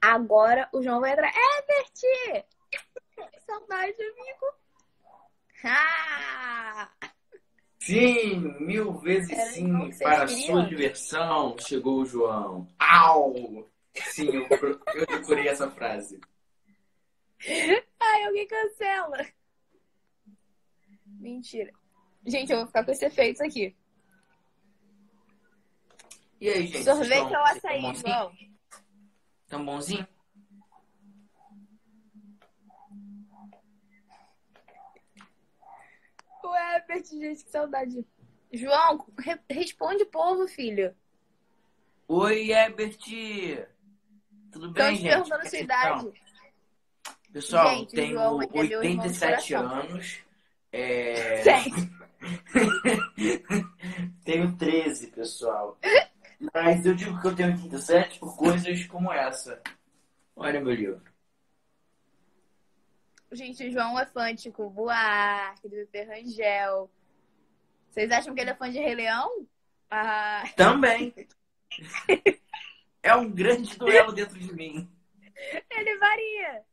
Agora o João vai entrar. É, Berti! Saudade, amigo. Ah! Sim, mil vezes Era sim. Para queriam? sua diversão, chegou o João. Au! Sim, eu, eu decorei essa frase. Ai, alguém cancela. Mentira. Gente, eu vou ficar com esse efeito aqui. E aí, gente? Sorvete ou açaí? João? Tão bonzinho? O Herbert, gente, que saudade. João, re- responde povo, filho. Oi, Herbert! Tudo bem, te gente? perguntando Como é sua idade. Pessoal, Gente, o tenho João é meu irmão de 87 coração. anos. É... Tenho 13, pessoal. Mas eu digo que eu tenho 37 por coisas como essa. Olha meu livro. gente, o João é fã de Chico Buarque, do Pepe Rangel. Vocês acham que ele é fã de Rei Leão? Ah, Também. É um grande duelo dentro de mim. ele varia.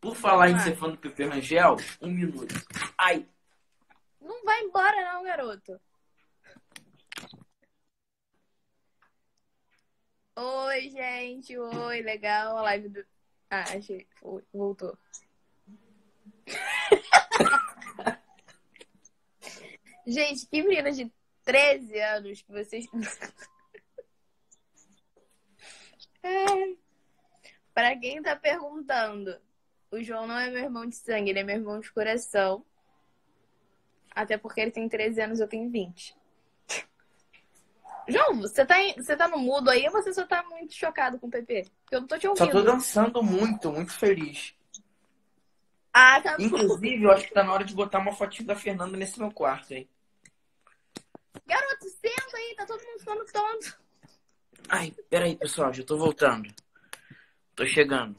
Por falar em Ah. ser fã do Pepe Rangel, um minuto. Ai, Não vai embora, não, garoto. Oi, gente. Oi, legal. A live do. Ah, achei. Foi, Voltou. gente, que menina de 13 anos que vocês. É. Pra quem tá perguntando, o João não é meu irmão de sangue, ele é meu irmão de coração. Até porque ele tem 13 anos, eu tenho 20. João, você tá, em- você tá no mudo aí ou você só tá muito chocado com o PP? Porque eu não tô te só ouvindo. tô dançando muito, muito feliz. Ah, tá. Inclusive, eu acho que tá na hora de botar uma fotinho da Fernanda nesse meu quarto, hein? Garoto, senta aí, tá todo mundo ficando tonto. Ai, peraí, pessoal, já tô voltando. Tô chegando.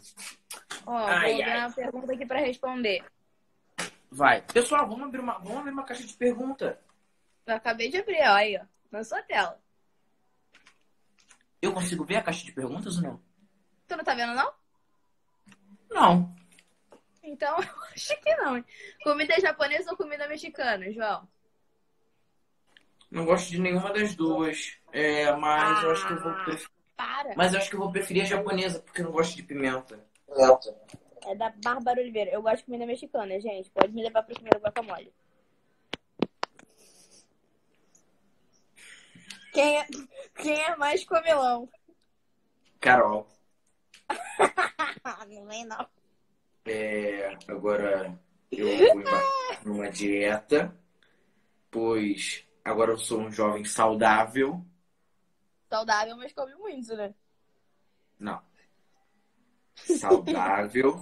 Ó, Ai, vou ai. uma pergunta aqui pra responder. Vai. Pessoal, vamos abrir uma, vamos abrir uma caixa de pergunta. Eu acabei de abrir, ó, aí, ó, na sua tela. Eu consigo ver a caixa de perguntas ou não? Tu não tá vendo, não? Não. Então, eu acho que não. hein? Comida japonesa ou comida mexicana, João? Não gosto de nenhuma das duas. É, mas eu acho que eu vou preferir. Para. Mas eu acho que eu vou preferir a japonesa, porque eu não gosto de pimenta. É da Bárbara Oliveira. Eu gosto de comida mexicana, gente. Pode me levar pra comer guacamole. Quem é, quem é mais comelão? Carol. Não vem não. É, agora eu vou numa dieta, pois agora eu sou um jovem saudável. Saudável, mas come muito, né? Não. Saudável,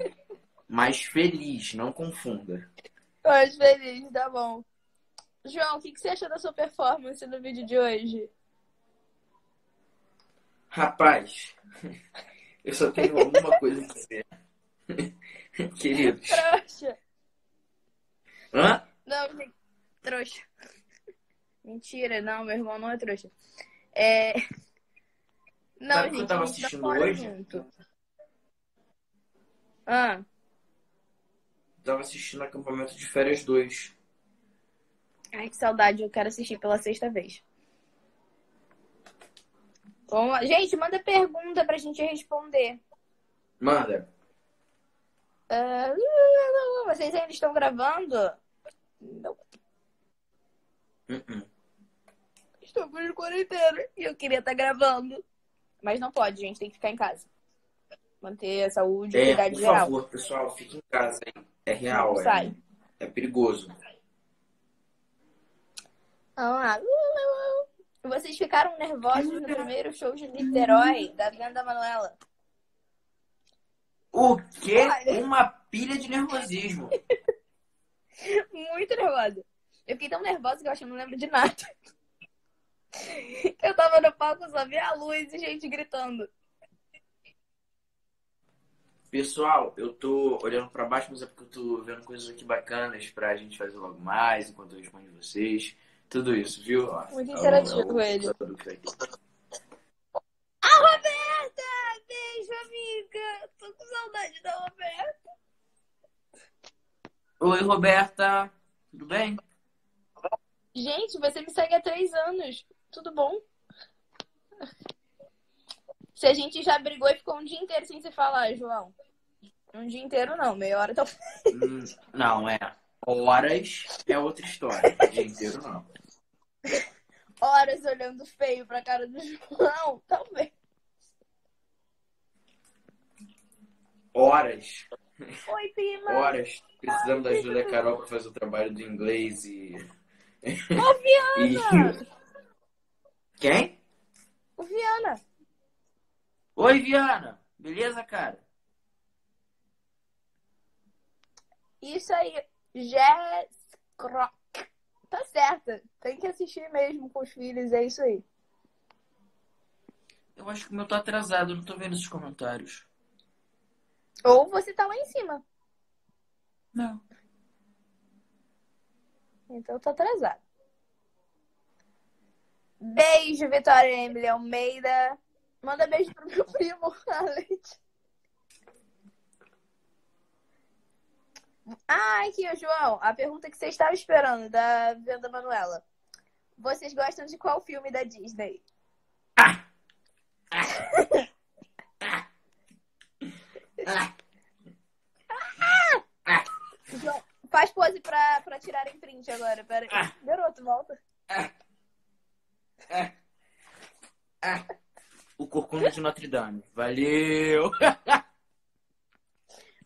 mas feliz, não confunda. Mas feliz, tá bom. João, o que, que você achou da sua performance no vídeo de hoje? Rapaz, eu só tenho alguma coisa a dizer. Queridos. Trouxa. Hã? Não, gente, trouxa. Mentira, não, meu irmão não é trouxa. É... Não, Sabe o que eu gente, tava gente assistindo hoje? junto. Ah, Tava assistindo acampamento de férias 2. ai, que saudade, eu quero assistir pela sexta vez. Lá. Gente, manda pergunta pra gente responder. Manda. Ah, vocês ainda estão gravando? Não. Estamos de quarentena e eu queria estar gravando. Mas não pode, gente, tem que ficar em casa. Manter a saúde e É, cuidado por geral. favor, pessoal, fique em casa, hein? É real, Não é, sai. é perigoso. Vamos lá. Vocês ficaram nervosos no primeiro show de Niterói da Venda Manuela? O quê? Olha. Uma pilha de nervosismo. Muito nervosa. Eu fiquei tão nervosa que eu acho que não lembro de nada. Eu tava no palco, só via a luz e gente gritando. Pessoal, eu tô olhando pra baixo, mas é porque eu tô vendo coisas aqui bacanas pra gente fazer logo mais, enquanto eu respondo vocês. Tudo isso, viu? Muito interativo ele. A Roberta! Beijo, amiga! Tô com saudade da Roberta. Oi, Roberta. Tudo bem? Gente, você me segue há três anos. Tudo bom? Se a gente já brigou e ficou um dia inteiro sem se falar, João. Um dia inteiro não, meia hora então. Não, é. Horas é outra história. Dia inteiro não. Horas olhando feio pra cara do João, talvez. Horas. Oi, prima. Horas. Precisamos da ajuda da Carol pra fazer o trabalho do inglês e. Ô, Viana! E... Quem? O Viana. Oi, Viana. Beleza, cara? Isso aí, Jess Croc. Tá certa. Tem que assistir mesmo com os filhos, é isso aí. Eu acho que o meu tá atrasado, não tô vendo esses comentários. Ou você tá lá em cima. Não. Então tá atrasado. Beijo, Vitória Emily Almeida. Manda beijo pro meu primo, Alex. Ah, aqui, ô, João. A pergunta que você estava esperando, da Venda Manuela. Vocês gostam de qual filme da Disney? Ah! Ah! Ah! João, faz pose pra, pra tirarem print agora. Pera aí. Ah. Garoto, volta. O Corcunda de Notre Dame. Valeu!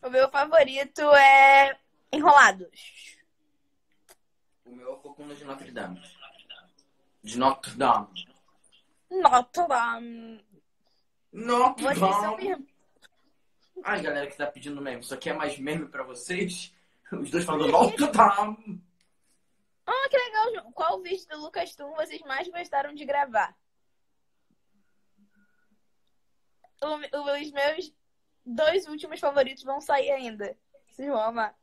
O meu favorito é Enrolados. O meu é o Corcunda de Notre Dame. De Notre Dame. Notre Dame. Notre Vocês são Dame. mesmo. Ai, galera que tá pedindo meme. Isso aqui é mais meme pra vocês? Os dois falando Notre Dame. Ah, que legal, João. Qual vídeo do Lucas Tum vocês mais gostaram de gravar? O- Os meus dois últimos favoritos vão sair ainda. Vocês vão amar.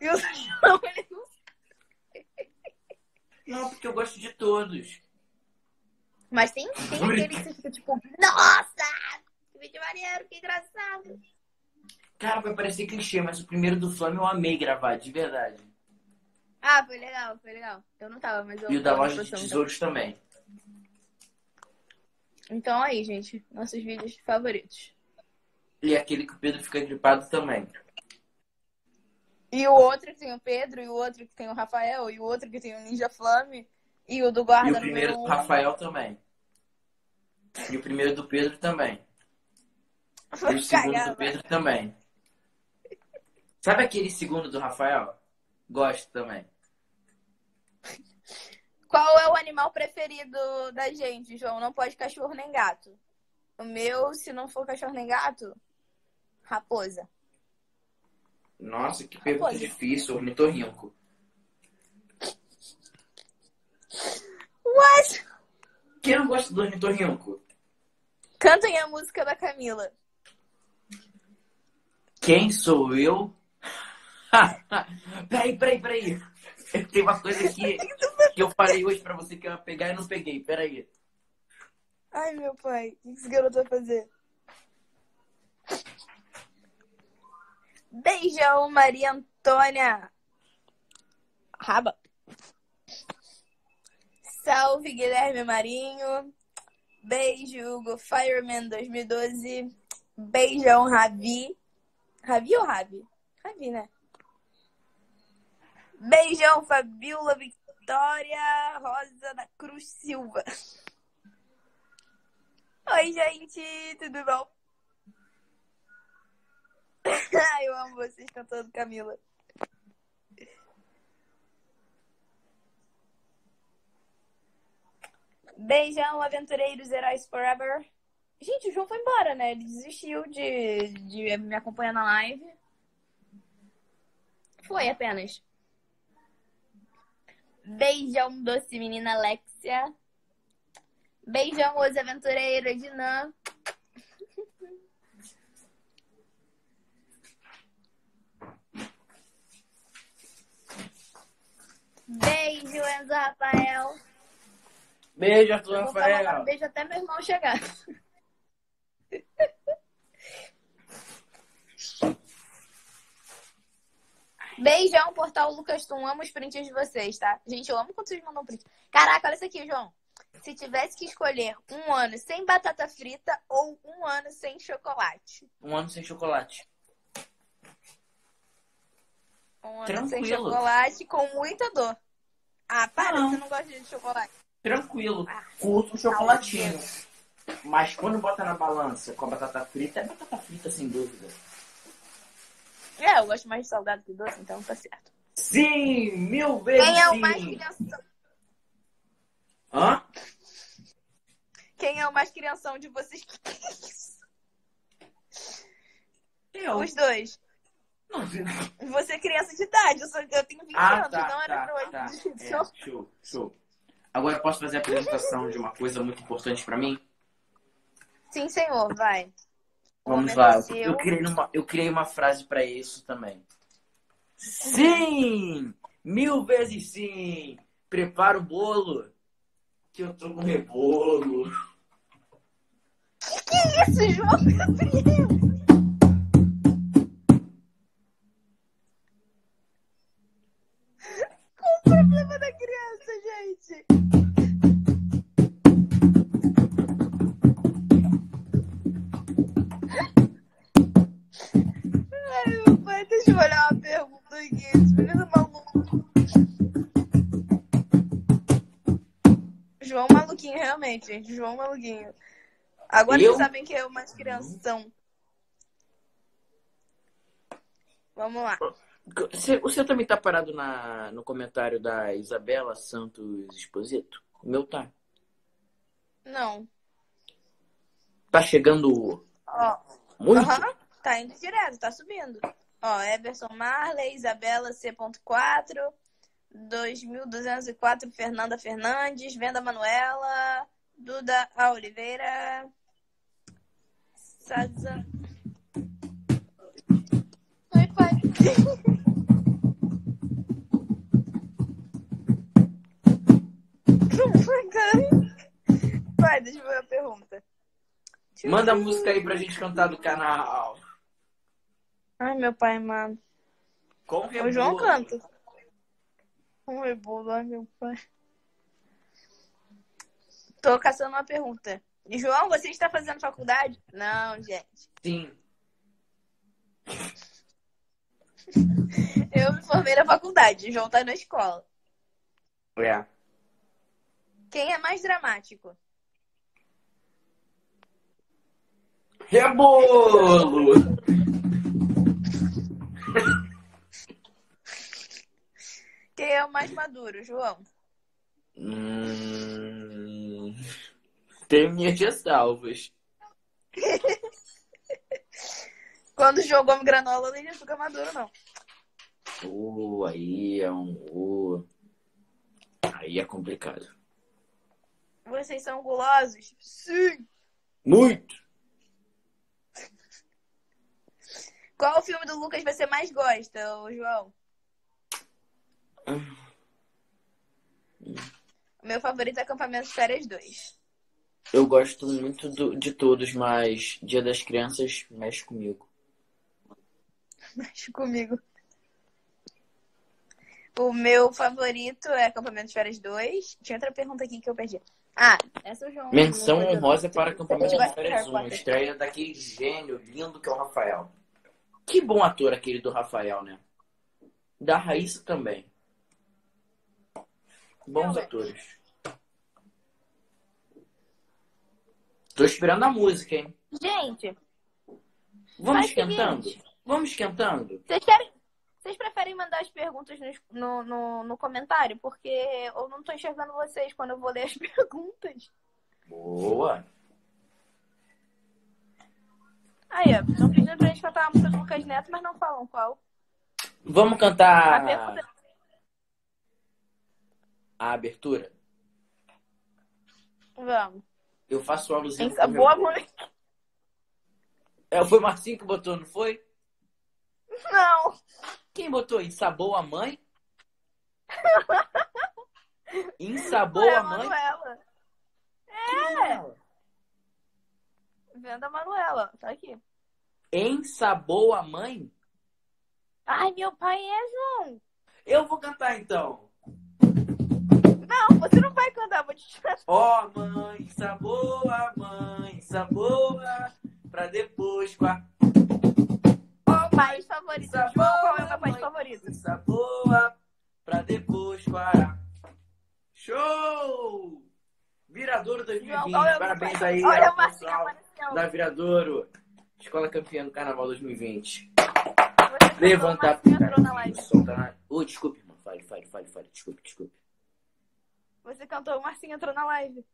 E o João, ele não Não, porque eu gosto de todos. Mas tem, tem aquele que você fica tipo, nossa! Que vídeo maneiro, que engraçado. Cara, vai parecer clichê, mas o primeiro do Flamengo eu amei gravar, de verdade. Ah, foi legal, foi legal. Eu não tava, mas eu E o da loja de tesouros também. Então. aí, gente, nossos vídeos favoritos. E aquele que o Pedro fica gripado também. E o outro que tem o Pedro, e o outro que tem o Rafael, e o outro que tem o Ninja Flame, e o do E guarda o primeiro do. Rafael também. E o primeiro do Pedro também. E o segundo do Pedro também. Sabe aquele segundo do Rafael? Gosto também. Qual é o animal preferido da gente, João? Não pode cachorro nem gato. O meu, se não for cachorro nem gato, raposa. Nossa, que pergunta Raposa. difícil, ornitorrinco. What? Quem não gosta do ornitorrinco? Cantem a música da Camila. Quem sou eu? peraí, peraí, peraí. Tem uma coisa aqui que eu falei hoje pra você que eu ia pegar e não peguei. Peraí. Ai, meu pai, o que esse garoto vai fazer? Beijão, Maria Antônia. Raba. Salve, Guilherme Marinho. Beijo, Hugo Fireman 2012. Beijão, Ravi. Ravi ou Ravi? Ravi, né? Beijão, Fabiola Vitória Rosa da Cruz Silva. Oi, gente, tudo bom? Eu amo vocês cantando, Camila. Beijão, aventureiros, heróis forever. Gente, o João foi embora, né? Ele desistiu de, de me acompanhar na live. Foi apenas. Beijão, doce menina Alexia. Beijão, os aventureiros de Nan. Beijo, Enzo Rafael. Beijo, Arthur falar Rafael. beijo até meu irmão chegar. Beijão, portal Lucas Tum. Amo os prints de vocês, tá? Gente, eu amo quando vocês mandam print. Caraca, olha isso aqui, João. Se tivesse que escolher um ano sem batata frita ou um ano sem chocolate. Um ano sem chocolate. Um ano sem Tranquilo. chocolate com muita dor. Ah, para, Não. você não gosta de chocolate. Tranquilo. Ah, Curto um chocolatinho. Mas quando bota na balança com a batata frita, é batata frita sem dúvida. É, eu gosto mais de salgado que doce, então tá certo. Sim, mil vezes Quem é o mais crianção? Hã? Quem é o mais crianção de vocês? Eu. Os dois. Não, Você é criança de idade, eu, sou, eu tenho 20 Ah, anos, tá, não era tá, pra hoje. tá. É, show, show. Agora eu posso fazer a apresentação de uma coisa muito importante pra mim? Sim, senhor, vai. Vamos Momento lá. seu. Eu criei uma, eu criei uma frase pra isso também. Sim! Mil vezes sim! Prepara o bolo, que eu tô com rebolo. Que isso, João Gabriel? Qual o problema da criança, gente? Realmente, gente. João maluquinho. Agora Eu? vocês sabem que é mais crianção. Vamos lá. Você, você também tá parado na, no comentário da Isabela Santos Exposito? O meu tá. Não. Tá chegando Ó, muito? aham, tá indo direto, tá subindo. Ó, Everson Marley, Isabela C.4, 2204, Fernanda Fernandes, Venda Manuela, Duda A. Oliveira, Saza. Oi, pai. Pai, deixa eu ver a pergunta. Manda a música aí pra gente cantar do canal. Ai, meu pai, mano. Com O João canta. Um rebolo, ai, meu pai. Tô caçando uma pergunta. João, você está fazendo faculdade? Não, gente. Sim. Eu me formei na faculdade. O João tá na escola. É. Quem é mais dramático? Rebolo! Quem é o mais maduro, João? Hum... Tem minhas ressalvas. Quando come granola, não fica maduro, não. Uh, aí é um. Uh. Aí é complicado. Vocês são gulosos? Sim. Muito! Qual o filme do Lucas você mais gosta, João? Meu favorito é Acampamento Férias 2. Eu gosto muito do- de todos, mas Dia das Crianças mexe comigo. Mexe comigo. O meu favorito é Acampamento de Férias 2. Tinha outra pergunta aqui que eu perdi. Ah, essa o João. Menção honrosa para Acampamento de Férias de 1. Harry Potter? Estreia daquele gênio lindo que é o Rafael. Que bom ator aquele do Rafael, né? Da Raíssa também. Bons Realmente. atores. Tô esperando a música, hein? Gente, Vamos esquentando? seguinte. Vamos esquentando? vocês querem. Vocês preferem mandar as perguntas no, no, no, comentário? Porque eu não tô enxergando vocês quando eu vou ler as perguntas. Boa! Aí, ó. Estão pedindo pra gente cantar a música do Lucas Neto, mas não falam qual. Vamos cantar. A abertura? Vamos. Eu faço a luzinha. Tem boa mãe. É, foi o Marcinho que botou, não foi? Não. Quem botou? Ensabou a mãe? Ensabou a mãe? Manuela. É. Venda a Manuela. Tá aqui. Ensabou a mãe? Ai, meu pai é João. Eu vou cantar então. Não, você não vai cantar, vou te tirar. Ó, oh, mãe, saboa, mãe, saboa, pra depois com a. Ó, oh, país favorito. Saboa, João, qual é o meu país favorito? Saboa, pra depois a. Show! Viradouro 2020. João, é Parabéns aí Olha ao pessoal da Viradouro. Escola campeã do Carnaval 2020. Você Levantar. entrou na live. Oh, desculpe, irmão. Fale, fale, fale, fale. Desculpe, desculpe. Você cantou, o Marcinho entrou na live.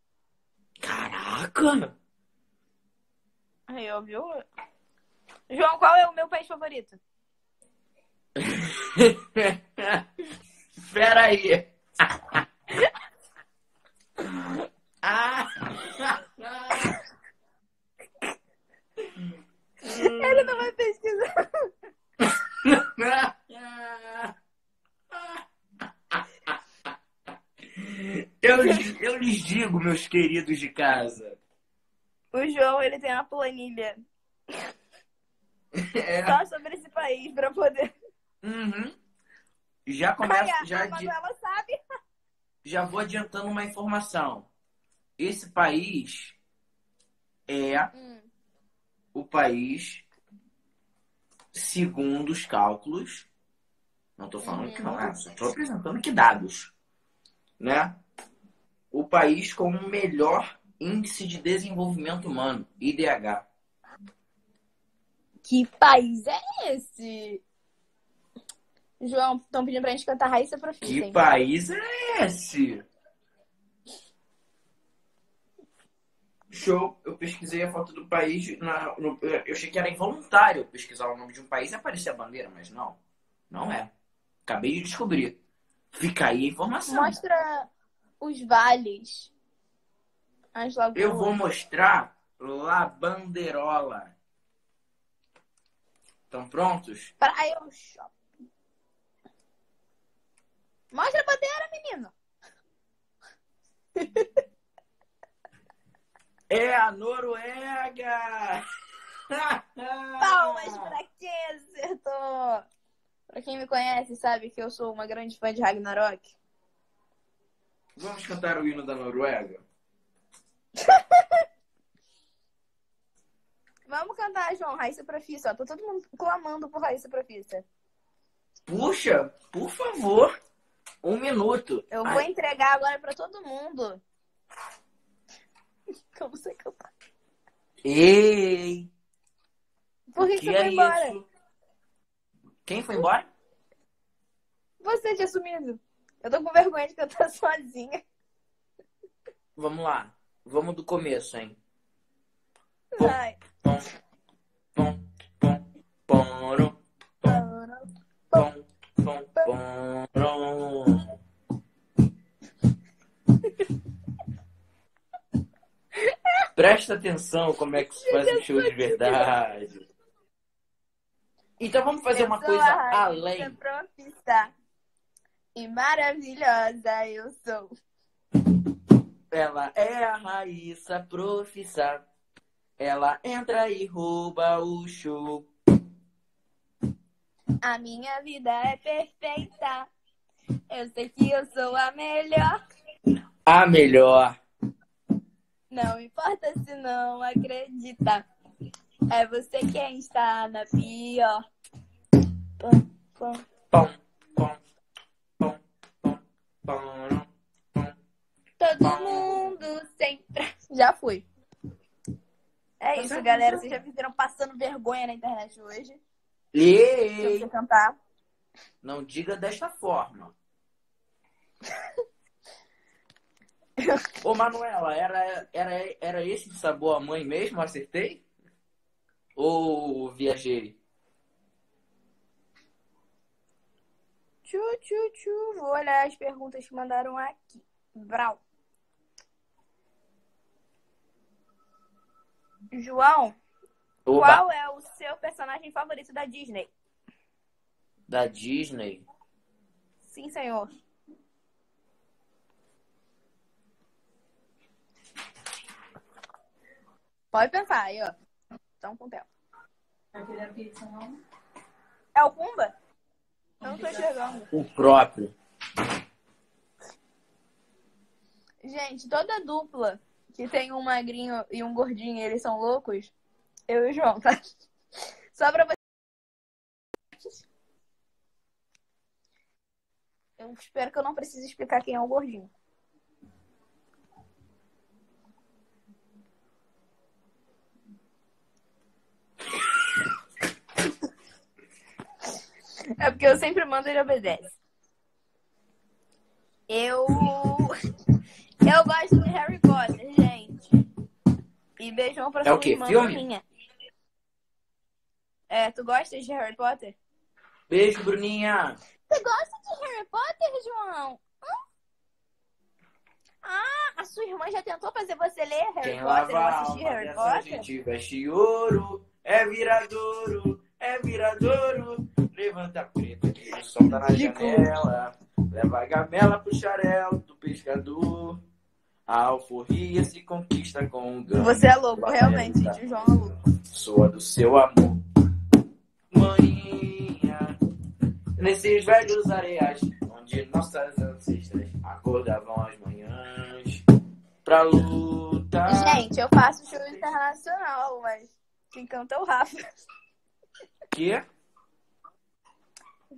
Caraca! Aí, ó, viu? João, qual é o meu país favorito? Espera aí. ah! Ele não vai pesquisar. Eu, meus queridos de casa. O João, ele tem uma planilha É. só sobre esse país pra poder. Uhum. Já começa. Ai, já, adi- já vou adiantando uma informação. Esse país é o país, segundo os cálculos, não estou falando que não é, só estou apresentando que dados, né? O país com o melhor índice de desenvolvimento humano, IDH. Que país é esse? João, estão pedindo pra gente cantar Raíssa Profissa, Que hein? país é esse? Show, eu pesquisei a foto do país, na, no- eu achei que era involuntário pesquisar o nome de um país e aparecer a bandeira, mas não, não é. Acabei de descobrir. Fica aí a informação. Mostra os vales. As lagoas. Eu vou mostrar La Banderola. Estão prontos? Praia ou shopping. Mostra a bandeira, menino. É a Noruega! Palmas pra quem acertou. Pra quem me conhece, sabe que eu sou uma grande fã de Ragnarok. Vamos cantar o hino da Noruega? Vamos cantar, João, Raíssa Profissa. Ó, tô todo mundo clamando por Raíssa Profissa. Puxa, por favor, um minuto. Eu Ai, vou entregar agora pra todo mundo. Como você cantar? Ei! Por que, que você foi é embora? isso? Quem foi embora? Você tinha sumido. Eu tô com vergonha de cantar sozinha. Vamos lá. Vamos do começo, hein? Vai. Pom, pom, pom, porom, pom, pom, porom. Presta atenção como é que se faz um show de verdade. Então vamos fazer uma coisa além. E maravilhosa eu sou. Ela é a Raíssa Profissa. Ela entra e rouba o show. A minha vida é perfeita. Eu sei que eu sou a melhor. A melhor. Não importa se não acredita. É você quem está na pior. Pum, pum. Pom, Todo mundo sempre. Já fui. É Tá isso, certo, galera. tá Vocês já viram passando vergonha na internet hoje. Ei! cantar. Não diga desta forma. Ô, Manuela, era, era, era esse de sabor a mãe mesmo? Acertei? Ou viajei? Tchu, tchu, tchu. Vou olhar as perguntas que mandaram aqui. Brau. João, Oba, qual é o seu personagem favorito da Disney? da Disney. Sim, senhor. Pode pensar aí, ó. Estão com tempo. Não? É o Pumba? Não tô enxergando. O próprio. Gente, toda dupla que tem um magrinho e um gordinho e eles são loucos, eu e o João, tá? Só pra você. Eu espero que eu não precise explicar quem é o gordinho. É porque eu sempre mando e ele obedece. Eu. Eu gosto de Harry Potter, gente. E beijão pra É sua o quê? irmã Filme? Bruninha. É, tu gosta de Harry Potter? Beijo, Bruninha. Você gosta de Harry Potter, João? Hã? Ah, a sua irmã já tentou fazer você ler Harry Quem Potter? lava Eu a assisti alma Harry Potter? gente veste ouro, é viradouro, é viradouro. Levanta preta que o sol tá na Ridículo. janela. Leva a gamela pro xarel do pescador. A alforria se conquista com o ganho. Você é louco, realmente. O João é louco. Soa do seu amor. Maninha, nesses velhos areais, onde nossas ancestras acordavam às manhãs pra lutar. Gente, eu faço show internacional, mas quem canta é o Rafa. Que?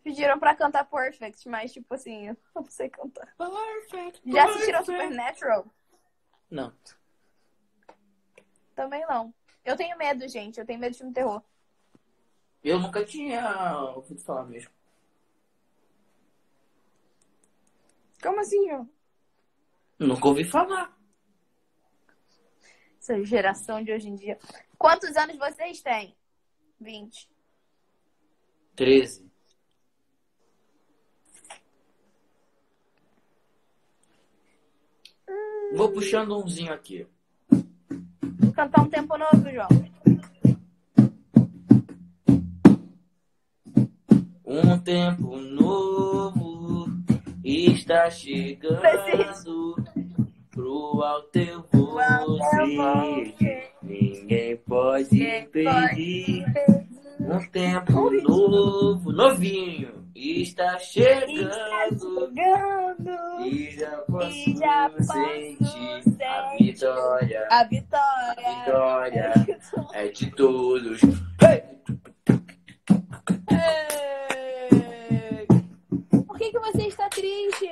Pediram pra cantar Perfect, mas tipo assim, eu não sei cantar. Perfect. Já assistiram Supernatural? Não. Também não. Eu tenho medo, gente. Eu tenho medo de filme terror. Eu nunca tinha ouvido falar mesmo. Como assim, João? Nunca ouvi falar. Essa geração de hoje em dia. Quantos anos vocês têm? 20. 13. Vou puxando umzinho aqui. Vou cantar um tempo novo, João. Um tempo novo está chegando pro alto alto você. Ninguém pode impedir. Um tempo novo, novinho, está chegando. Chegando E já posso E já posso sentir a vitória. a vitória. A vitória é de todos. Ei! Por que, que você está triste?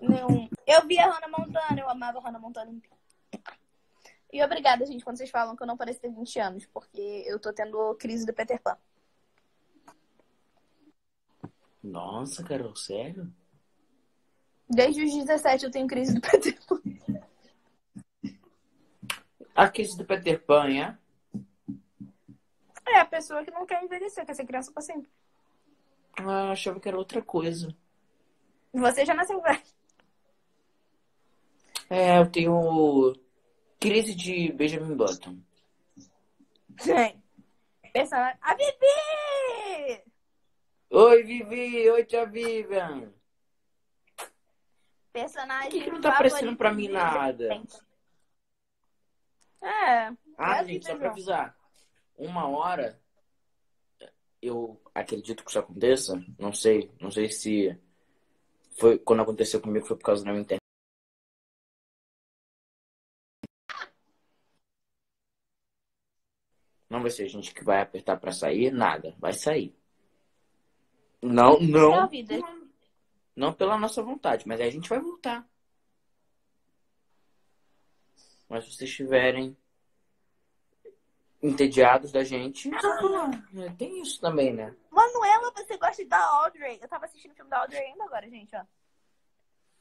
Não. Eu vi a Hannah Montana, eu amava a Hannah Montana. E obrigada, gente, quando vocês falam que eu não pareço ter 20 anos, porque eu tô tendo crise do Peter Pan. Nossa, Carol, sério? Desde os 17 eu tenho crise do Peter Pan. A crise do Peter Pan, é? É a pessoa que não quer envelhecer, quer ser criança pra sempre. Ah, achava que era outra coisa. Você já nasceu velho. É, eu tenho crise de Benjamin Button. Sim. Personagem. A Bibi! Oi, Vivi! Oi, tia Vivian! Personagem. Por que, que não tá aparecendo pra mim nada? É. Ah, É gente, só pra avisar. Uma hora, eu acredito que isso aconteça. Não sei. Não sei se foi quando aconteceu comigo foi por causa da minha internet. Não vai ser gente que vai apertar pra sair, nada. Vai sair. Não, não. vida. Não pela nossa vontade, mas aí a gente vai voltar. Mas se vocês estiverem entediados da gente, é, tem isso também, né? Manuela, você gosta da Audrey? Eu tava assistindo o filme da Audrey ainda agora, gente, ó.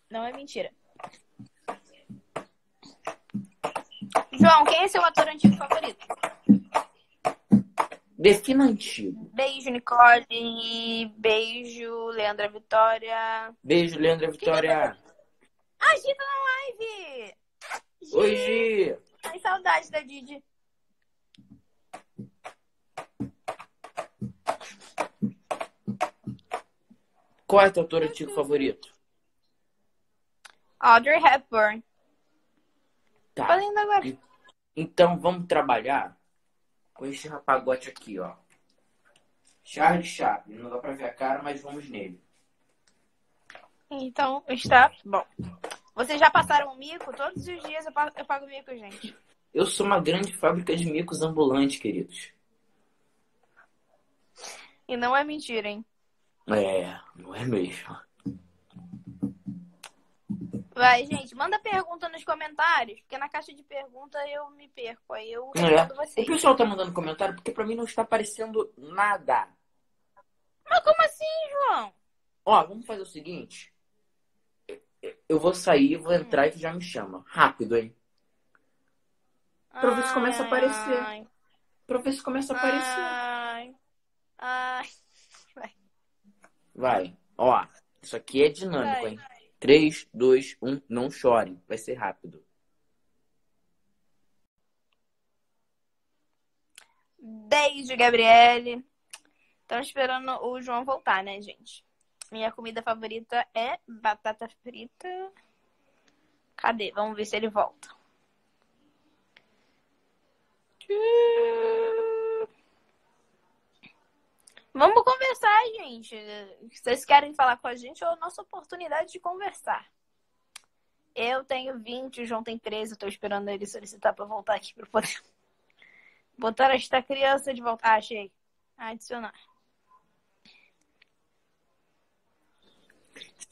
Não é mentira. João, quem é seu ator antigo favorito? Defina antigo. Beijo, Nicole. Beijo, Leandra Vitória. Beijo, Leandra Vitória. A Gi tá na live! Gi! Oi, Gi. Ai, saudade da Didi. Qual é teu ator antigo favorito? Audrey Hepburn. Tá. Falei ainda agora. Então vamos trabalhar com esse rapagote aqui, ó. Charlie Chaplin. Não dá pra ver a cara, mas vamos nele. Então, está bom. Vocês já passaram o mico? Todos os dias eu pago, eu pago mico, gente. Eu sou uma grande fábrica de micos ambulantes, queridos. E não é mentira, hein? É, não é mesmo. Vai, gente, manda pergunta nos comentários, porque na caixa de pergunta eu me perco. Aí eu É. respondo O vocês. pessoal tá mandando comentário porque pra mim não está aparecendo nada. Mas como assim, João? Ó, vamos fazer o seguinte. Eu vou sair, vou entrar e tu já me chama. Rápido, hein? Pra ver se começa a aparecer. Ai, Pra ver se começa a aparecer. ai, ai. Vai. Ó, isso aqui é dinâmico, Vai. hein? 3, 2, 1, não chore. Vai ser rápido. Beijo, Gabriele. Estamos esperando o João voltar, né, gente? Minha comida favorita é batata frita. Cadê? Vamos ver se ele volta. Vamos conversar, gente. Vocês querem falar com a gente? É a nossa oportunidade de conversar. Eu tenho 20, o João tem 13. Eu tô esperando ele solicitar pra voltar aqui pra poder botar esta criança de volta. Ah, achei. Adicionar.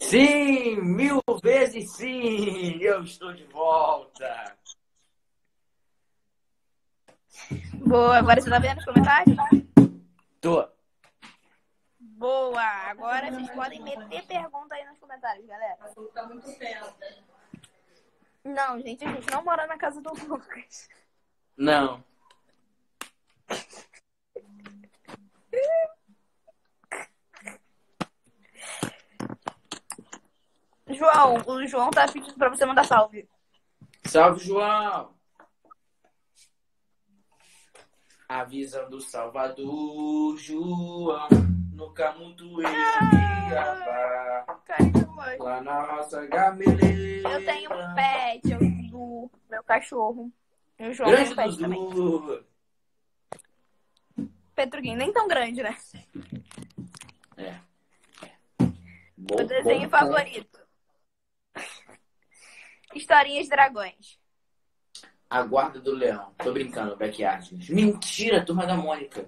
Sim, mil vezes sim! Eu estou de volta! Boa, agora você tá vendo os comentários? Tô. Boa! Agora vocês podem meter pergunta aí nos comentários, galera. Não, gente, a gente não mora na casa do Lucas. Não. João, o João tá pedindo pra você mandar salve. Salve, João! Avisando Salvador, João. Nunca muito eu viava. Carinho, mãe. Lá na nossa gameleira. Eu tenho um pet, eu do meu cachorro. E o João tem Grande um pet também. Dudu. Petruguinho, nem tão grande, né? É. Bom, O desenho bom, favorito. Historinhas dragões. A guarda do leão. Tô brincando, backyard. Mentira, turma da Mônica.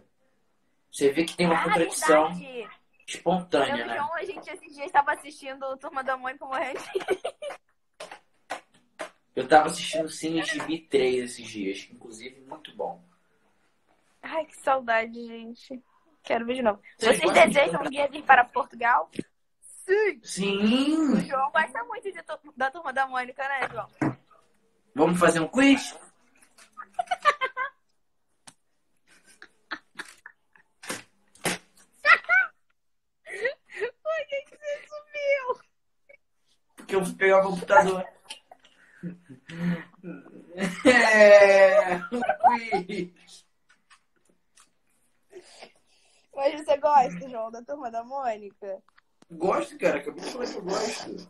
Você vê que tem uma Ah, contradição verdade. Eu espontânea, e o né? João, a gente esses dias estava assistindo o Turma da Mônica morrendo. Eu tava assistindo Cine GB 3 esses dias. Inclusive, muito bom. Ai, que saudade, gente. Quero ver de novo. Vocês Vocês desejam um dia vir para Portugal? Sim. O Sim! João gosta muito de da Turma da Mônica, né, João? Vamos fazer um quiz? Por que, que você sumiu? Eu fui pegar o computador. É, quiz. Mas você gosta, João, da Turma da Mônica? Gosto, cara. Acabei de falar que eu gosto.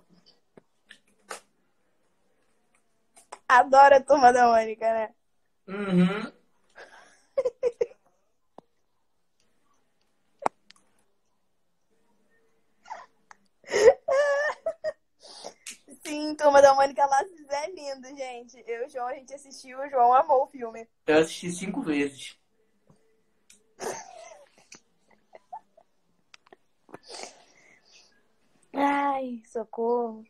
Adoro a Turma da Mônica, né? Uhum. Sim, Turma da Mônica Laços é lindo, gente. Eu e o João, a gente assistiu, o João amou o filme. Eu assisti cinco vezes. Ai, socorro.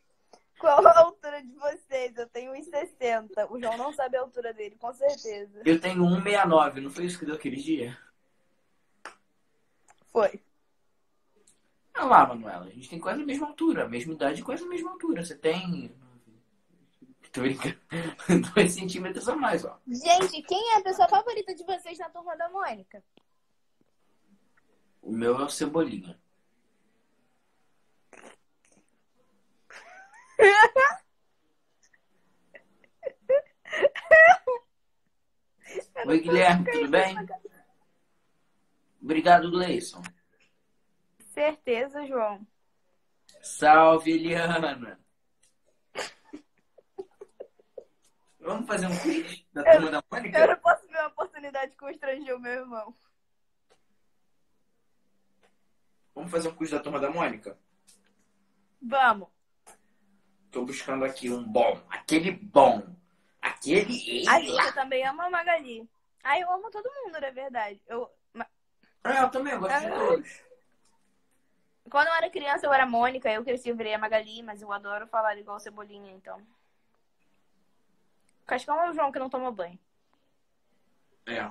Qual a altura de vocês? Eu tenho 1,60. O João não sabe a altura dele, com certeza. Eu tenho 1,69. Não foi isso que deu aquele dia? Foi. Ah lá, Manuela. A gente tem quase a mesma altura. A mesma idade, quase a mesma altura. Você tem... Tô brincando. Dois centímetros a mais, ó. Gente, quem é a pessoa favorita de vocês na Turma da Mônica? O meu é o Cebolinha. Oi, Guilherme, tudo bem? Obrigado, Gleison. Certeza, João. Salve, Eliana. Vamos fazer um quiz da turma da Eu Mônica? não posso ver uma oportunidade constranger o meu irmão. Vamos fazer um quiz da turma da Mônica? Vamos. Tô buscando aqui um bom. Aquele bom. Aquele. A gente também ama a Magali. Ah, eu amo todo mundo, na verdade. Eu, É, eu também gosto de Ah. todos. Quando eu era criança, eu era Mônica, eu cresci e virei a Magali, mas eu adoro falar igual Cebolinha, então. Cascão é o João que não toma banho. É.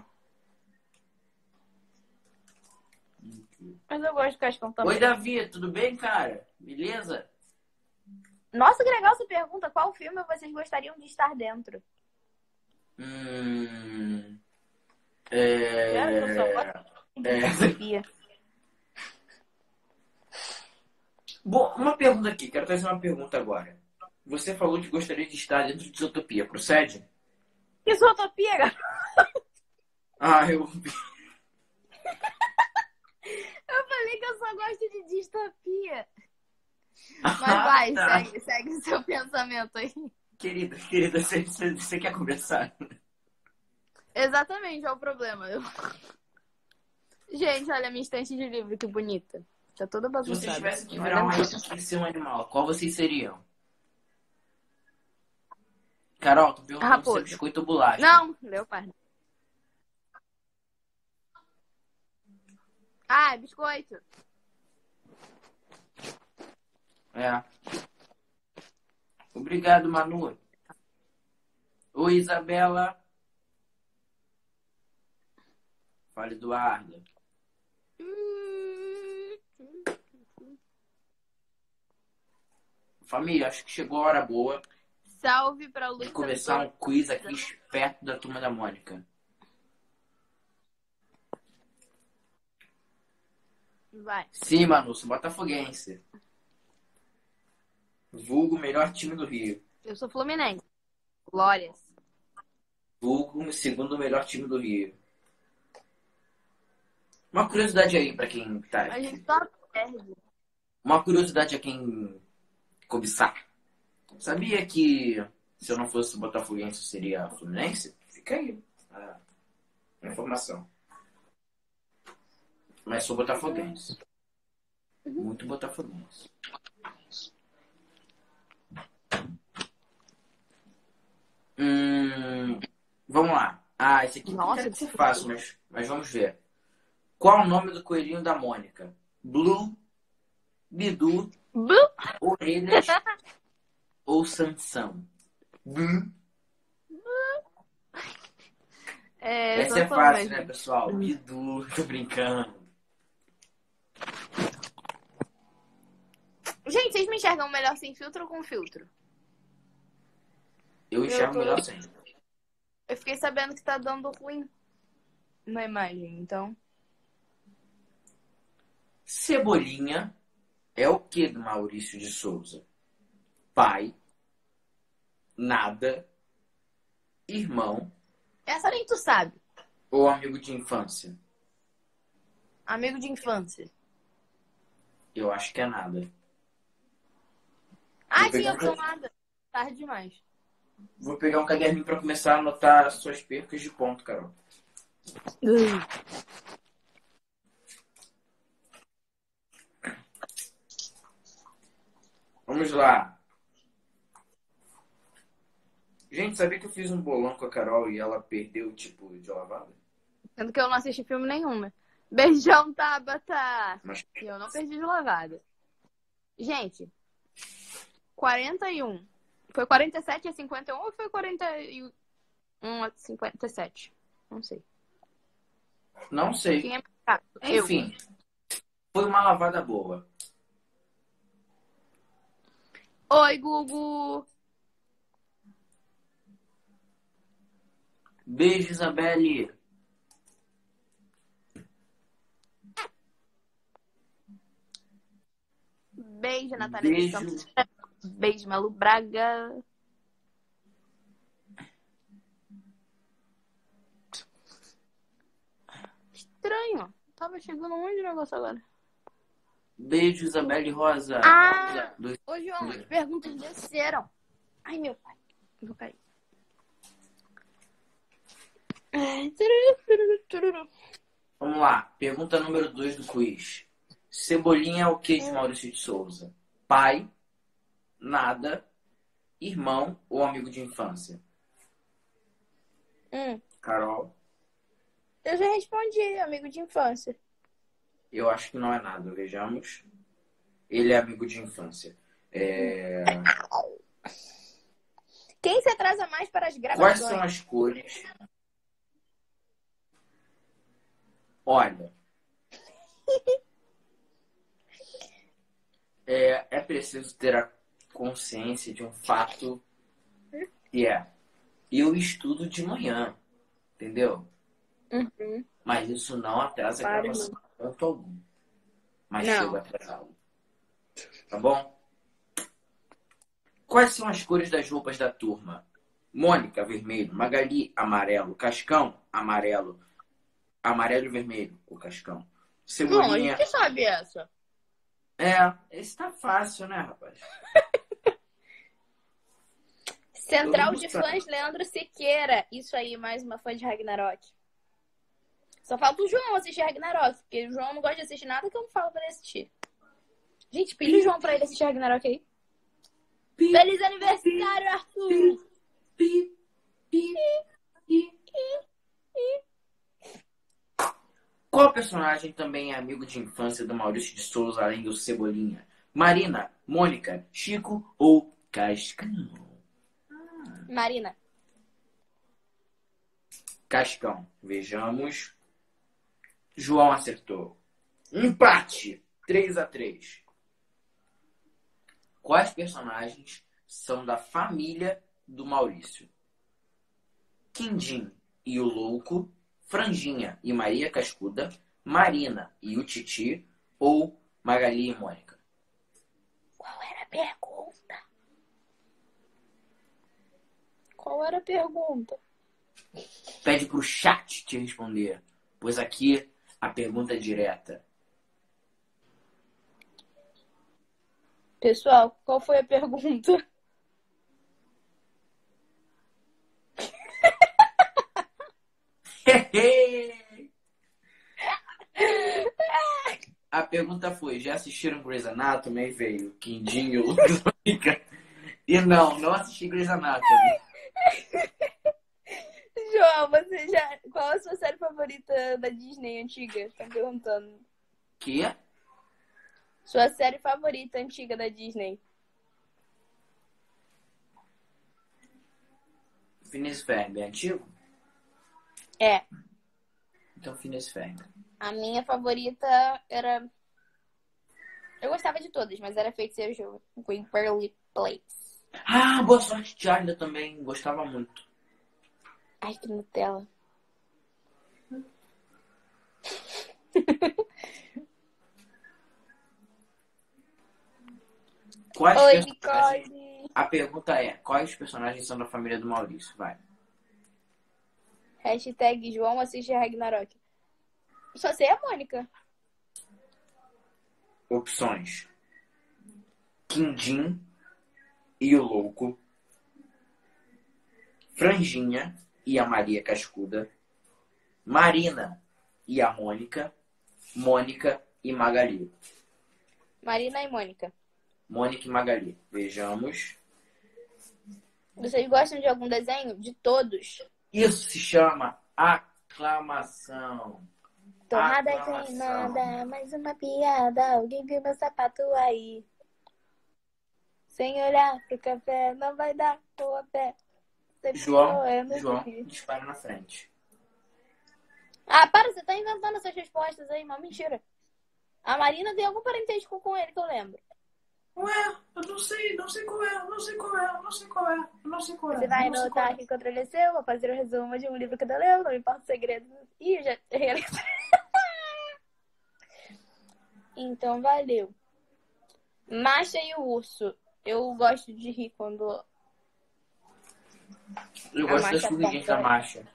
Mas eu gosto do Cascão também. Oi, Davi, tudo bem, cara? Beleza? Nossa, que legal essa pergunta. Qual filme vocês gostariam de estar dentro? Hum. Eu É. gosto É. de Sofia. Bom, uma pergunta aqui. Quero trazer uma pergunta agora. Você falou que gostaria de estar dentro de Zootopia. Procede? Zootopia, cara? Ah, eu. Eu falei que eu só gosto de distopia. Mas Ah, vai, tá. segue, segue o seu pensamento aí. Querida, querida, você, você- você quer conversar? Exatamente, é o problema. Eu- Gente, olha a minha estante de livro, que bonita. Tá toda Se bagunçada. vocês tivessem que Olha virar uma mesmo. isca e ser um animal, qual vocês seriam? Carol, tu perguntou se é Raposa. biscoito ou bolacha. Não, leopardo. Ah, é biscoito. É. Obrigado, Manu. Oi, Isabela. Fala, Eduardo. Família, acho que chegou a hora boa Salve pra de Luísa. começar um quiz aqui esperto da turma da Mônica. Vai. Sim, Manu, sou botafoguense. Vulgo melhor time do Rio. Eu sou Fluminense. Glórias. Vulgo segundo melhor time do Rio. Uma curiosidade aí pra quem tá A gente só perde. Uma curiosidade a quem cobiçar. Sabia que se eu não fosse botafoguense eu seria fluminense? Fica aí a informação. Mas sou botafoguense. Muito botafoguense. Hum, vamos lá. Ah, esse aqui Nossa, deve ser fácil, mas, mas vamos ver. Qual o nome do coelhinho da Mônica? Blue, Bidu! Orelhas ou Sansão? É, Essa é fácil, mesmo. né, pessoal? Bidu, tô brincando. Gente, vocês me enxergam melhor sem filtro ou com filtro? Eu enxergo tô- melhor sem. Eu fiquei sabendo que tá dando ruim na imagem, então. Cebolinha é o que do Maurício de Souza? Pai, nada, irmão Essa nem tu sabe. ou amigo de infância? Amigo de infância. Eu acho que é nada. Ah, sim, eu um sou nada. Tarde demais. Vou pegar um caderninho pra começar a anotar as suas percas de ponto, Carol. Vamos lá. Gente, sabia que eu fiz um bolão com a Carol e ela perdeu o tipo de lavada? Sendo que eu não assisti filme nenhum, né? Beijão, Tabata! Mas E eu não perdi de lavada. Gente, 41. Foi 47 a 51 ou foi 41 a 57? Não sei. não sei. É mais chato? Eu. Enfim, foi uma lavada boa. Oi, Gugu! Beijo, Isabelle. Beijo, Natália Beijo. Santos. Beijo, Malu Braga. Estranho. Tava chegando onde o negócio agora? Beijo, Isabelle Rosa. Ah! Dois- Ô, João, as perguntas desceram. Ai, meu pai. Eu vou cair. Vamos lá. Pergunta número 2 do quiz. Cebolinha é o que de Maurício de Souza? Pai, nada, irmão ou amigo de infância? Hum, Carol, eu já respondi, amigo de infância. Eu acho que não é nada. Vejamos. Ele é amigo de infância. É, Quem se atrasa mais para as Quais gravações? são as cores? Olha. É, é preciso ter a consciência de um fato que é eu estudo de manhã, entendeu? Uhum. Mas isso não atrasa a gravação ponto algum. Mas Não. chega atrasado. Tá bom? Quais são as cores das roupas da turma? Mônica, vermelho. Magali, amarelo. Cascão, amarelo. Amarelo e vermelho, o Cascão. Bom, a Cebolinha. gente sabe essa. É, esse tá fácil, né, rapaz? Central de sabe. fãs, Leandro Siqueira. Isso aí, mais uma fã de Ragnarok. Só falta o João assistir Ragnarok, porque o João não gosta de assistir nada que eu não falo pra ele assistir. Gente, pede o João pra ele assistir Ragnarok aí. Pi, Feliz aniversário, Arthur! pi, pi, pi. Qual personagem também é amigo de infância do Maurício de Souza, além do Cebolinha? Marina, Mônica, Chico ou Cascão? Marina. Cascão. Vejamos. João acertou. Empate. 3 a 3 Quais personagens são da família do Maurício? Quindim e o Louco, Franjinha e Maria Cascuda, Marina e o Titi ou Magali e Mônica? Qual era a pergunta? Qual era a pergunta? Pede pro chat te responder, pois aqui a pergunta é direta. Pessoal, qual foi a pergunta? A pergunta foi: já assistiram Grey's Anatomy? Aí veio Quindinho. E não, não assisti Grey's Anatomy. João, você já. Qual a sua série favorita da Disney antiga? Tá perguntando. Que? Sua série favorita antiga da Disney? Phineas Ferb é antigo? É. Então Phineas Ferb. A minha favorita era. Eu gostava de todas, mas era Feiticeiro Jogo. Com Pearly Place. Ah, Boa Sorte Charlie eu também gostava muito. Ai, que Nutella. Quais Oi, personagens... Nicole. A pergunta é: quais personagens são da família do Maurício? Vai. Hashtag João assiste Ragnarok. Só sei a Mônica. Opções: Quindim e o Louco, Franjinha e a Maria Cascuda, Marina e a Mônica, Mônica e Magali. Marina e Mônica. Mônica e Magali. Vejamos. Vocês gostam de algum desenho? De todos. Isso se chama aclamação. Sem nada, mais uma piada. Alguém viu meu sapato aí? Sem olhar pro café, não vai dar, tô a pé. João, correndo João, aqui. dispara na frente. Ah, para, você tá inventando essas respostas aí, uma mentira. A Marina tem algum parentesco com ele que eu lembro. Ué, eu não sei, não sei qual é, não sei qual é, não sei qual é, não sei qual é. Você vai anotar é. aqui contra ele seu, vou fazer o resumo de um livro que eu leu, não importa o segredo. Ih, eu já Então, valeu. Masha e o urso. Eu gosto de rir quando. Eu A gosto das ponta. da marcha.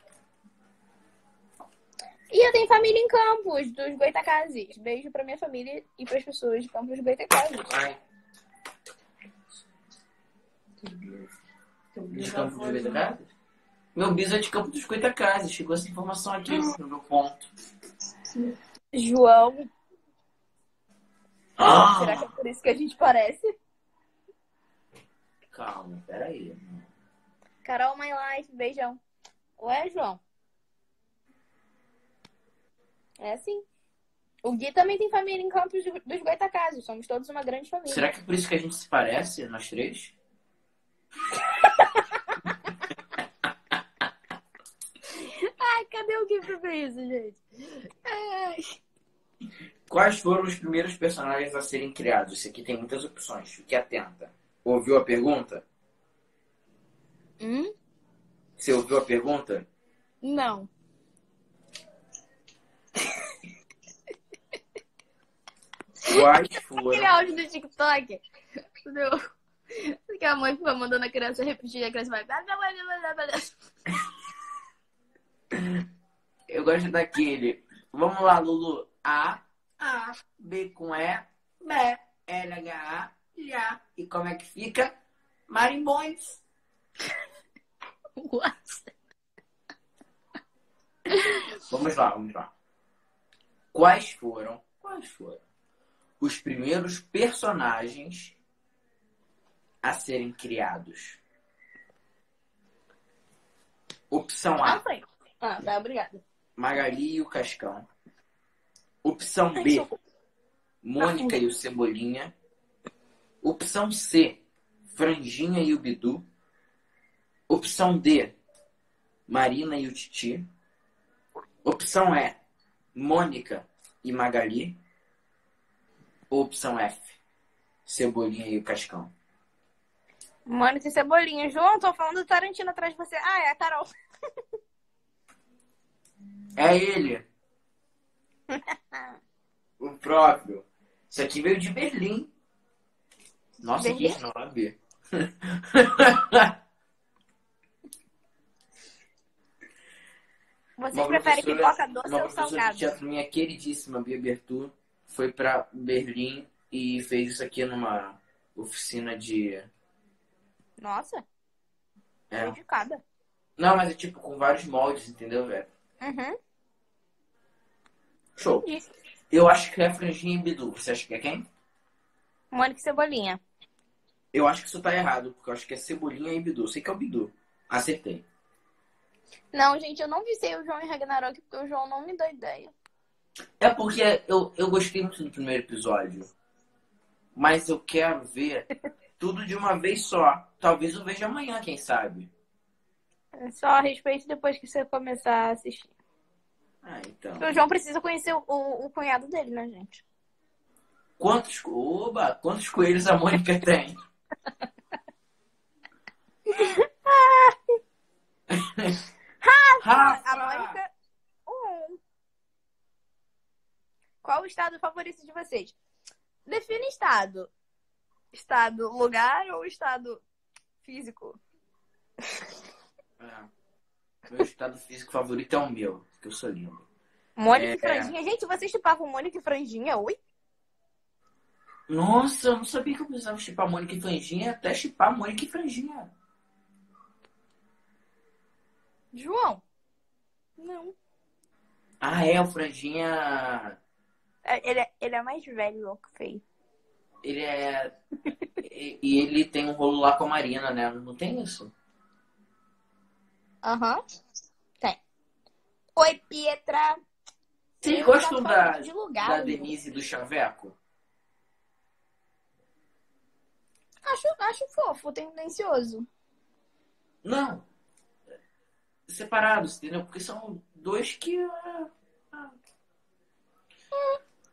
E eu tenho família em Campos, dos Goitacazes. Beijo pra minha família e pras pessoas de Campos dos Goitacazes. Ai. De Campo dos Goitacazes? Meu bis é de Campo dos Goitacazes. Chegou essa informação aqui no meu ponto. João. Ah! Será que é por isso que a gente parece? calma, peraí. Carol My Life, beijão. Ué, João? É assim. O Gui também tem família em Campos dos Goitacazes. Somos todos uma grande família. Será que é por isso que a gente se parece, nós três? Ai, cadê o Gui pra ver isso, gente? Ai. Quais foram os primeiros personagens a serem criados? Isso aqui tem muitas opções. Fique atenta. Ouviu a pergunta? Hum? Você ouviu a pergunta? Não. Quais Aquele foram? áudio do TikTok. Entendeu? Que a mãe fica mandando a criança repetir e a criança vai. Eu gosto daquele. Vamos lá, Lulu. A, A, B com E, B, L, H, A, Já. E como é que fica? Marimbões. What? Vamos lá, vamos lá. Quais foram, quais foram os primeiros personagens a serem criados? Opção Ah, A, foi. Ah, tá, obrigada. Magali e o Cascão. Opção B. Mônica e o Cebolinha. Opção C, Franjinha e o Bidu. Opção D, Marina e o Titi. Opção E, Mônica e Magali. Opção F, Cebolinha e o Cascão. Mônica e Cebolinha. João, tô falando do Tarantino atrás de você. Ah, é a Carol. É ele. o próprio. Isso aqui veio de Berlim. Nossa, Berlim? que nome. Vocês preferem pipoca doce ou professora de teatro minha queridíssima, Bia Bertu, foi pra Berlim e fez isso aqui numa oficina de. Nossa, É. dedicada. Não, mas é tipo com vários moldes, entendeu, velho? Uhum. Show. Isso. Eu acho que é Franjinha e Bidu. Você acha que é quem? Mônica e Cebolinha. Eu acho que isso tá errado, porque eu acho que é Cebolinha e Bidu. Sei que é o Bidu. Acertei. Não, gente, eu não visei o João em Ragnarok porque o João não me dá ideia. É porque eu, eu gostei muito do primeiro episódio. Mas eu quero ver tudo de uma vez só. Talvez eu veja amanhã, quem sabe. É Só a respeito depois que você começar a assistir. Ah, então. O João precisa conhecer o, o, o cunhado dele, né, gente? Quantos, oba, quantos coelhos a Mônica tem? Rafa! A Mônica. Um. Qual o estado favorito de vocês? Define estado. Estado lugar ou estado físico? É. Meu estado físico favorito é o meu, porque eu sou lindo. Mônica É. e Franjinha. Gente, vocês chupavam Mônica e Franjinha? Oi? Nossa, eu não sabia que eu precisava chipar Mônica e Franjinha, até chipar Mônica e Franjinha. João? Não. Ah, é, o Franjinha. É, Ele é, ele é mais velho que feio. Ele é. e ele tem um rolo lá com a Marina, né? Não tem isso? Aham. Tem. Oi, Pietra. Vocês gostam tava da, de lugar, da. Denise e do Chaveco? Acho, acho fofo, tendencioso. Não. Separados, entendeu? Porque são dois que. ah,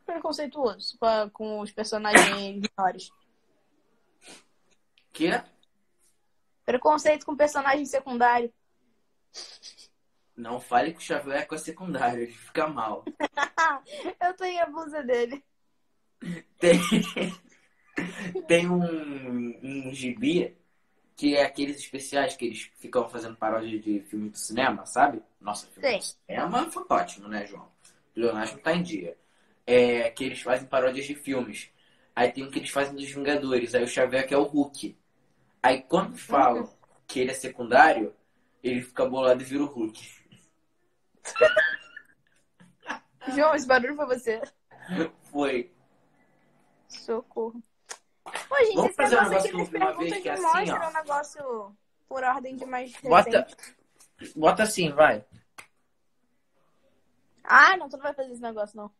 Preconceituoso com, os personagens menores. Que? Preconceito com personagem secundário. Não fale que o Chaveco é secundário, ele fica mal. Eu tenho a blusa dele. Tem, tem um, um gibi que é aqueles especiais que eles ficam fazendo paródia de filme do cinema, sabe? Nossa, filme Sei. do cinema foi ótimo, né, João? O Leonardo tá em dia. É, que eles fazem paródias de filmes. Aí tem um que eles fazem dos Vingadores. Aí o Xavier é o Hulk. Aí quando falam que ele é secundário, ele fica bolado e vira o Hulk. João, esse barulho foi você. Foi. Socorro. Pô, gente, Vamos fazer um negócio que eu vi uma vez que é assim, mostra ó. um negócio por ordem de mais Bota, recente. bota assim, vai. Ah, não, tu não vai fazer esse negócio, não.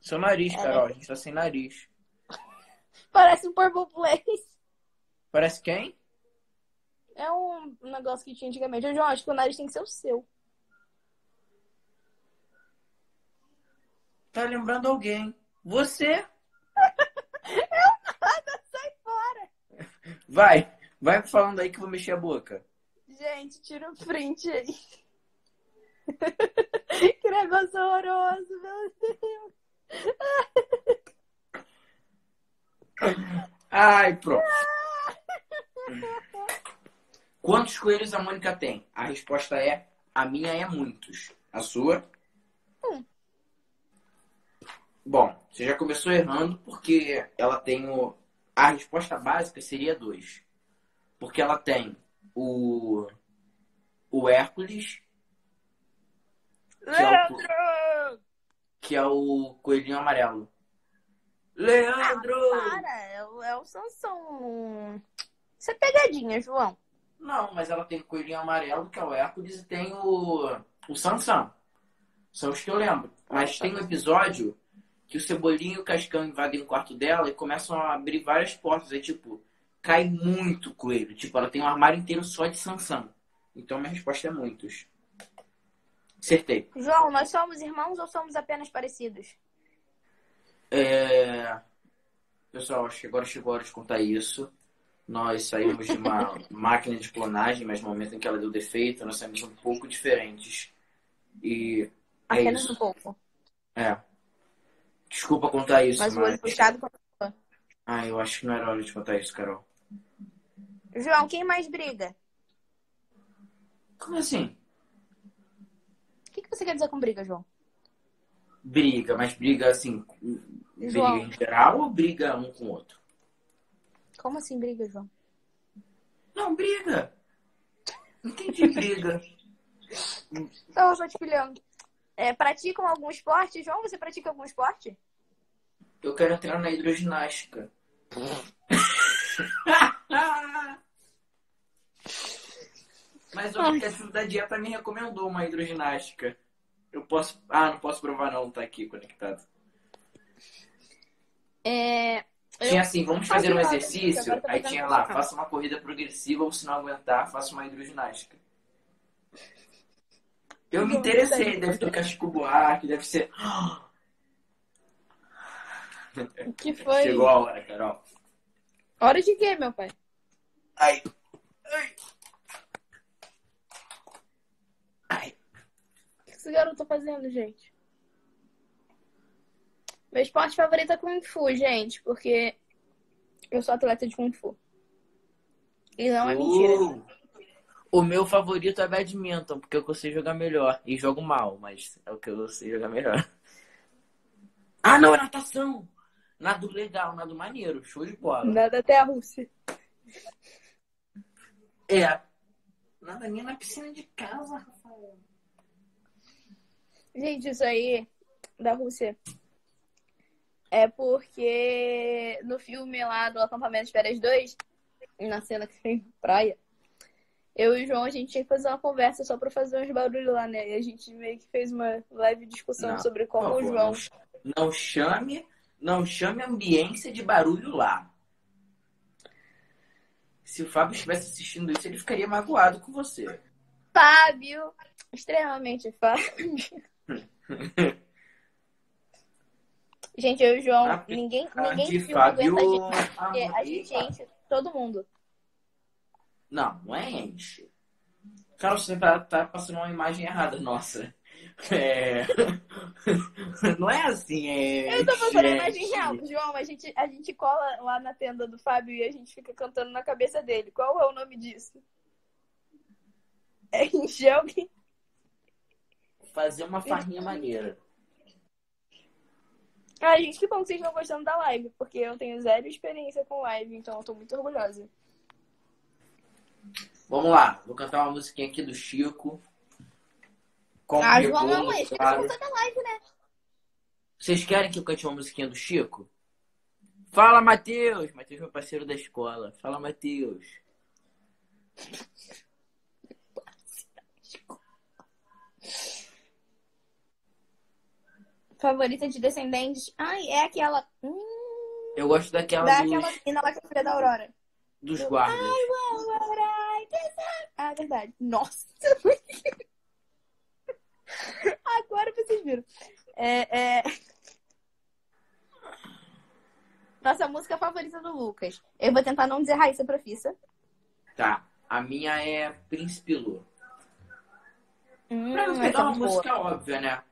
Seu nariz, É. Carol. A gente tá sem nariz. Parece um Purple Place. Parece quem? É um negócio que tinha antigamente. Eu, João, acho que o nariz tem que ser o seu. Tá lembrando alguém. Você. Sai fora! Vai. Vai falando aí que eu vou mexer a boca. Gente, tira o print aí. que negócio horroroso, meu Deus. Ai, pronto. Quantos coelhos a Mônica tem? A resposta é: a minha é muitos. A sua? Um. Bom, você já começou errando porque ela tem o. A resposta básica seria dois. Porque ela tem o. O Hércules, é o- Leandro! que é o coelhinho amarelo. Leandro! Para, é o, é o Sansão. Isso é pegadinha, João. Não, mas ela tem o coelhinho amarelo, que é o Hércules, e tem o, o Sansão. São os que eu lembro. Mas tem um episódio que o Cebolinha e o Cascão invadem o quarto dela e começam a abrir várias portas. Aí, tipo, cai muito coelho. Tipo, ela tem um armário inteiro só de Sansão. Então, minha resposta é muitos. Acertei. João, nós somos irmãos ou somos apenas parecidos? É... Pessoal, acho que agora chegou a hora de contar isso. Nós saímos de uma máquina de clonagem, mas no momento em que ela deu defeito, nós saímos um pouco diferentes. E é Apenas isso. um pouco. É. Desculpa contar isso, Mas mas... o olho puxado. continua. Ah, eu acho que não era hora de contar isso, Carol. João, quem mais briga? Como assim? O que, que você quer dizer com briga, João? Briga, mas briga assim. Briga João. em geral ou briga um com o outro? Como assim briga, João? Não, briga. Entendi, briga. Então, eu tô te pilhando. É, praticam algum esporte? João, você pratica algum esporte? Eu quero entrar na hidroginástica. Mas o aplicativo da dieta me recomendou uma hidroginástica. Eu posso. Ah, não posso provar não, tá aqui conectado. É, Tinha assim, vamos fazer um exercício. Aí tinha lá, faça uma corrida progressiva ou se não aguentar, faça uma hidroginástica. Eu me interessei, deve ter Chico Buarque, deve ser. O que foi? Chegou a hora, Carol. Hora de quê, meu pai? Ai. Ai. Ai. O que esse garoto tá fazendo, gente? Meu esporte favorito é Kung Fu, gente, porque eu sou atleta de Kung Fu. E não é mentira. O meu favorito é badminton, porque eu sei jogar melhor. E jogo mal, mas é o que eu sei jogar melhor. Ah, não, é natação! Nado legal, nado maneiro, show de bola. Nada até a Rússia. É. Nada nem na piscina de casa, Rafael. Gente, isso aí da Rússia é porque no filme lá do Acampamento de Férias 2, na cena que tem praia, eu e o João, a gente tinha que fazer uma conversa só pra fazer uns barulhos lá, né? E a gente meio que fez uma leve discussão Não, sobre como o favor, João. não, não chame, não chame ambiência de barulho lá. Se o Fábio estivesse assistindo isso, ele ficaria magoado com você. Fábio, extremamente Fábio. Gente, eu e o João, ninguém, ninguém de filme aguenta a Fábio. gente. A gente enche todo mundo. Não, não é enche. Cara, você tá, tá passando uma imagem errada, nossa. É... Não é assim, é. Eu tô passando a gente. imagem real. João, a gente, a gente cola lá na tenda do Fábio e a gente fica cantando na cabeça dele. Qual é o nome disso? É encher alguém. Fazer uma farrinha maneira. Ah, gente, que bom que vocês estão gostando da live, porque eu tenho zero experiência com live, então eu tô muito orgulhosa. Vamos lá, vou cantar uma musiquinha aqui do Chico. Com Ah, João extra claro. da live, né? Vocês querem que eu cante uma musiquinha do Chico? Fala, Matheus. Matheus, meu parceiro da escola. Fala, Matheus. Favorita de Descendentes. Ai, é aquela. Hum, Eu gosto daquela daquela dos, menina lá que é filha da Aurora. dos guardas. I will write this out. Ah, verdade. Nossa! Agora vocês viram. É, é... Nossa música favorita do Lucas. Eu vou tentar não dizer Raíssa Profissa. Tá. A minha é Príncipe Lu. Hum, Pra não pegar é uma boa. música óbvia, né?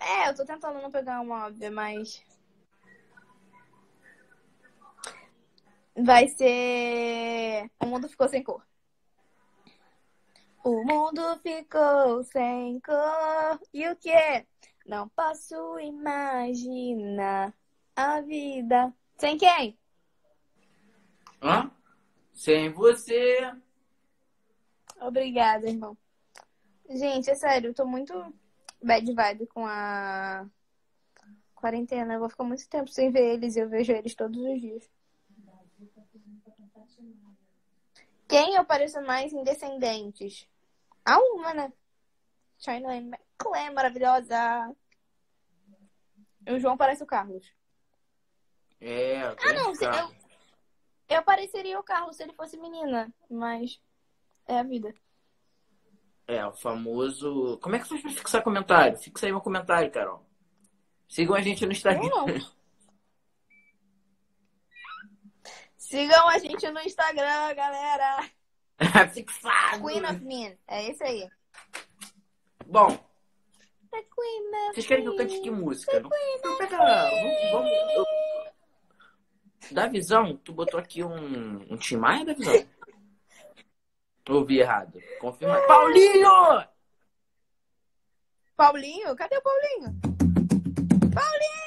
É, eu tô tentando não pegar uma óbvia, mas. Vai ser. O mundo ficou sem cor. O mundo ficou sem cor. E o que? Não posso imaginar a vida. Sem quem? Hã? Sem você. Obrigada, irmão. Gente, é sério, eu tô muito bad vibe com a quarentena. Eu vou ficar muito tempo sem ver eles e eu vejo eles todos os dias. Quem eu pareço mais em Descendentes? A uma, né? China McClane, maravilhosa. E o João parece o Carlos. É, Ah, não, se- eu, eu pareceria o Carlos se ele fosse menina, mas é a vida. É, o famoso. Como é que faz pra fixar comentário? Fixa aí meu comentário, Carol. Sigam a gente no Instagram. Eu não. Sigam a gente no Instagram, galera. Fixado! Queen of Men. É esse aí. Bom, Queen of vocês querem que eu cante que música? Não, não pega. Vamos. vamos eu... Da visão, tu botou aqui um, um Tim Maia da visão? Ouvi errado. Confirma. Paulinho! Paulinho? Cadê o Paulinho? Paulinho!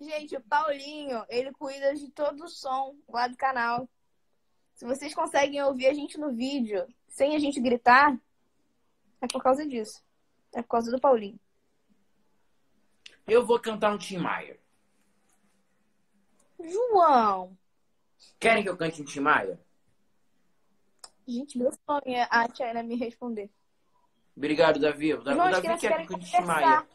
Gente, o Paulinho, ele cuida de todo o som lá do canal. Se vocês conseguem ouvir a gente no vídeo sem a gente gritar, é por causa disso. É por causa do Paulinho. Eu vou cantar um Tim Maia. João! Querem que eu cante um Tim Maia? Gente, meu sonho é a Tiana me responder. Obrigado, Davi. O Da- João, o Davi quer que eu cante Tim Maia.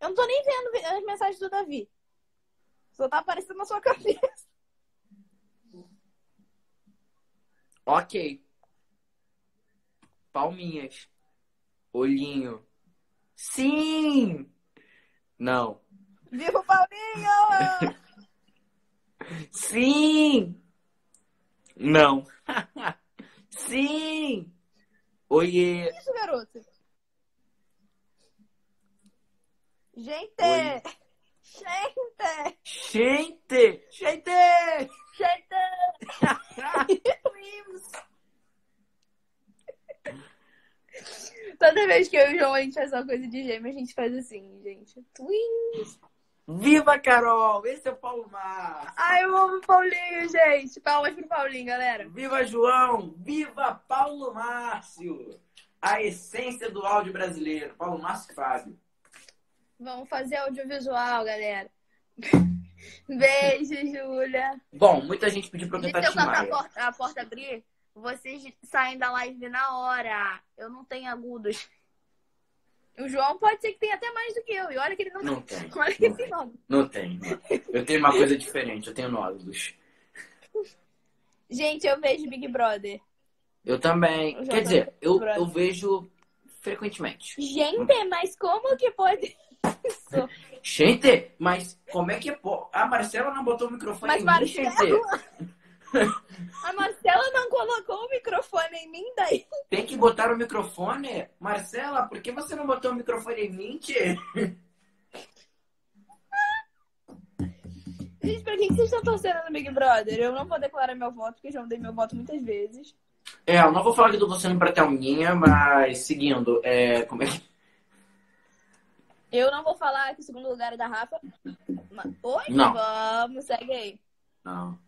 Eu não tô nem vendo as mensagens do Davi. Só tá aparecendo na sua cabeça. Ok. Palminhas. Olhinho. Sim! Não. Viva o Paulinho! Sim! Não. Sim! Oiê! Isso, garoto. Gente! Oi. Gente! Gente! Gente! Gente! Toda vez que eu e o João a gente faz uma coisa de gêmeo, a gente faz assim, gente. Twins! Viva, Carol! Esse é o Paulo Márcio. Ai, eu amo o Paulinho, gente! Palmas pro Paulinho, galera. Viva, João! Viva, Paulo Márcio! A essência do áudio brasileiro. Paulo Márcio e Fábio. Vamos fazer audiovisual, galera. Beijo, Júlia. Bom, muita gente pediu pra eu cantar se eu cantar a porta, a porta abrir, vocês saem da live na hora. Eu não tenho agudos. O João pode ser que tenha até mais do que eu. E olha que ele não, Não tem. Olha que Não tem. não. Não tem. Eu tenho uma coisa diferente. Eu tenho nódulos. Gente, eu vejo Big Brother. Eu também. Quer dizer, eu, eu vejo frequentemente. Gente, mas como que pode isso? Gente, mas como é que é? A Marcela não botou o microfone Mas em mim, gente. A Marcela não colocou o microfone em mim daí. Tem que botar o microfone. Marcela, por que você não botou o microfone em mim, tchê? Gente, pra quem que vocês estão torcendo no Big Brother? Eu não vou declarar meu voto, porque já dei meu voto muitas vezes. É, eu não vou falar que eu tô torcendo pra Thelminha, mas seguindo, é, como é que... Eu não vou falar que o segundo lugar é da Rafa. Mas... Oi, Não. vamos, segue aí. Não.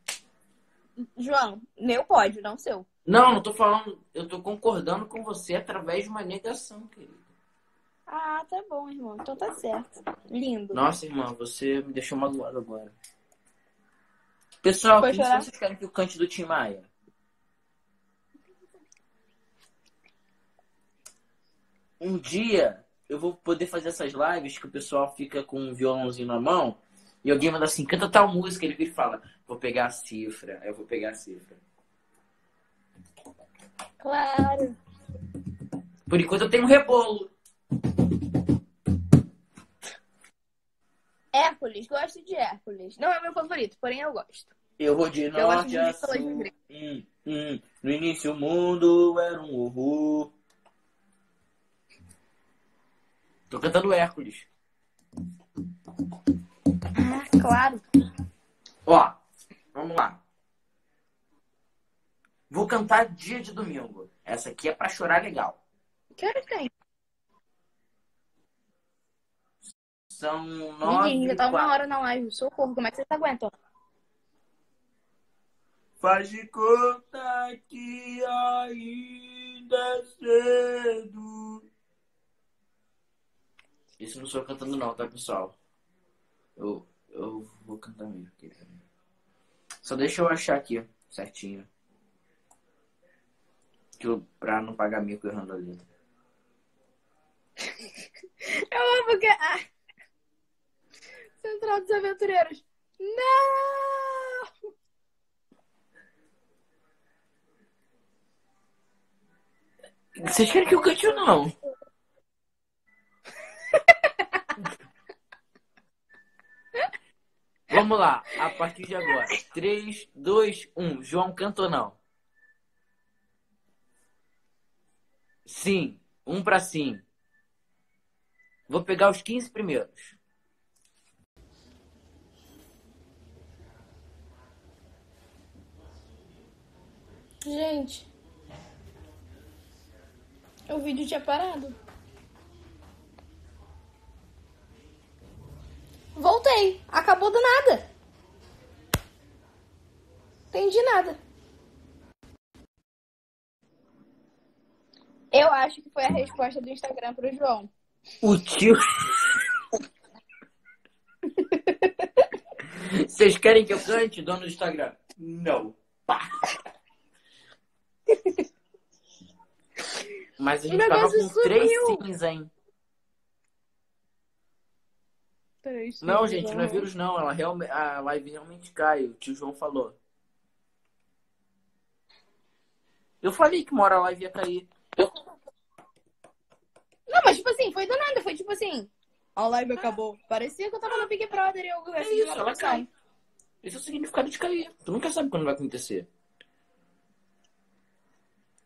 João, meu pódio, não seu. Não, não tô falando, eu tô concordando com você através de uma negação, querido. Ah, tá bom, irmão. Então tá certo. Lindo. Nossa, irmã, você me deixou magoado agora. Pessoal, quem chorar? vocês querem que eu cante do Tim Maia? Um dia eu vou poder fazer essas lives que o pessoal fica com um violãozinho na mão e alguém manda assim, canta tal música, ele vira e fala, vou pegar a cifra, eu vou pegar a cifra. Claro. Por enquanto eu tenho um rebolo. Hércules, gosto de Hércules. Não é meu favorito, porém eu gosto. Eu vou de norte de a sul. Hum, hum. No início o mundo era um horror. Tô cantando Hércules. Ah, claro. Ó, vamos lá. Vou cantar dia de domingo. Essa aqui é pra chorar legal. Que hora tem? São nove. E tá uma hora na live. Socorro, como é que vocês aguentam? Faz de conta que ainda é cedo. Isso não sou eu cantando não, tá, pessoal? Eu, eu vou cantar mesmo. querido. Só deixa eu achar aqui, certinho. Que eu, pra não pagar mico errando a letra. Eu amo que. Ah. Central dos Aventureiros. Não! Vocês querem que eu cante ou não? Vamos lá, a partir de agora. 3, 2, 1. João, não? Sim, um pra sim. Vou pegar os 15 primeiros. Gente. O vídeo tinha parado. Voltei. Acabou do nada. Entendi nada. Eu acho que foi a resposta do Instagram pro João. O tio. Vocês querem que eu cante, dono do Instagram? Não. Pá. Mas a gente tava com três sims, hein? Não, gente, não é vírus não. Ela realme... A live realmente cai. O tio João falou. Eu falei que uma hora a live ia cair. Não, mas tipo assim, foi do nada. Foi tipo assim. A live acabou. Parecia que eu tava no Big Brother e eu É recebi isso, ela cai. Esse é o significado de cair. Tu nunca sabe quando vai acontecer.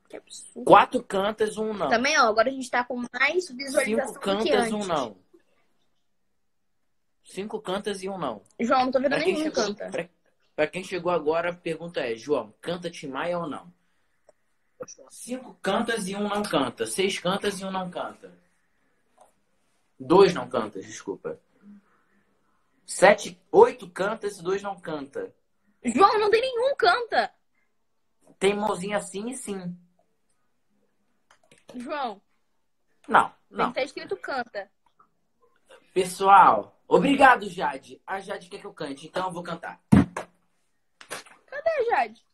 Que absurdo. Quatro cantas, um não. Também, ó, agora a gente tá com mais visualização Cinco do que cantas, antes. um não. Cinco cantas e um não. João, não tô vendo Pra quem, nenhum chegou, canta. pra, pra quem chegou agora, a pergunta é: João, canta Tim Maia ou não? Cinco cantas e um não canta. Seis cantas e um não canta. Dois não cantas, desculpa. Sete, oito cantas e dois não canta. João, não tem nenhum canta. Tem mãozinha sim e sim. João, Não, tem não. que tá escrito canta. Pessoal, obrigado, Jade. A Jade quer que eu cante, então eu vou cantar. Cadê, Jade?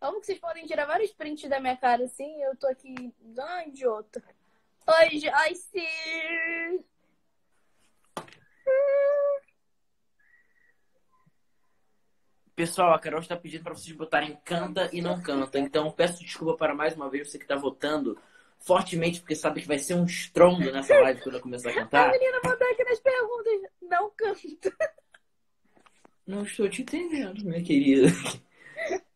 Como que vocês podem tirar vários prints da minha cara assim eu tô aqui uma idiota. Oi, Joyce! Pessoal, a Carol está pedindo para vocês botarem canta e não canta. Então, peço desculpa para mais uma vez você que está votando fortemente, porque sabe que vai ser um estrondo nessa live quando eu começar a A cantar. menina mandou aqui nas perguntas. Não canta. Não estou te entendendo, minha querida.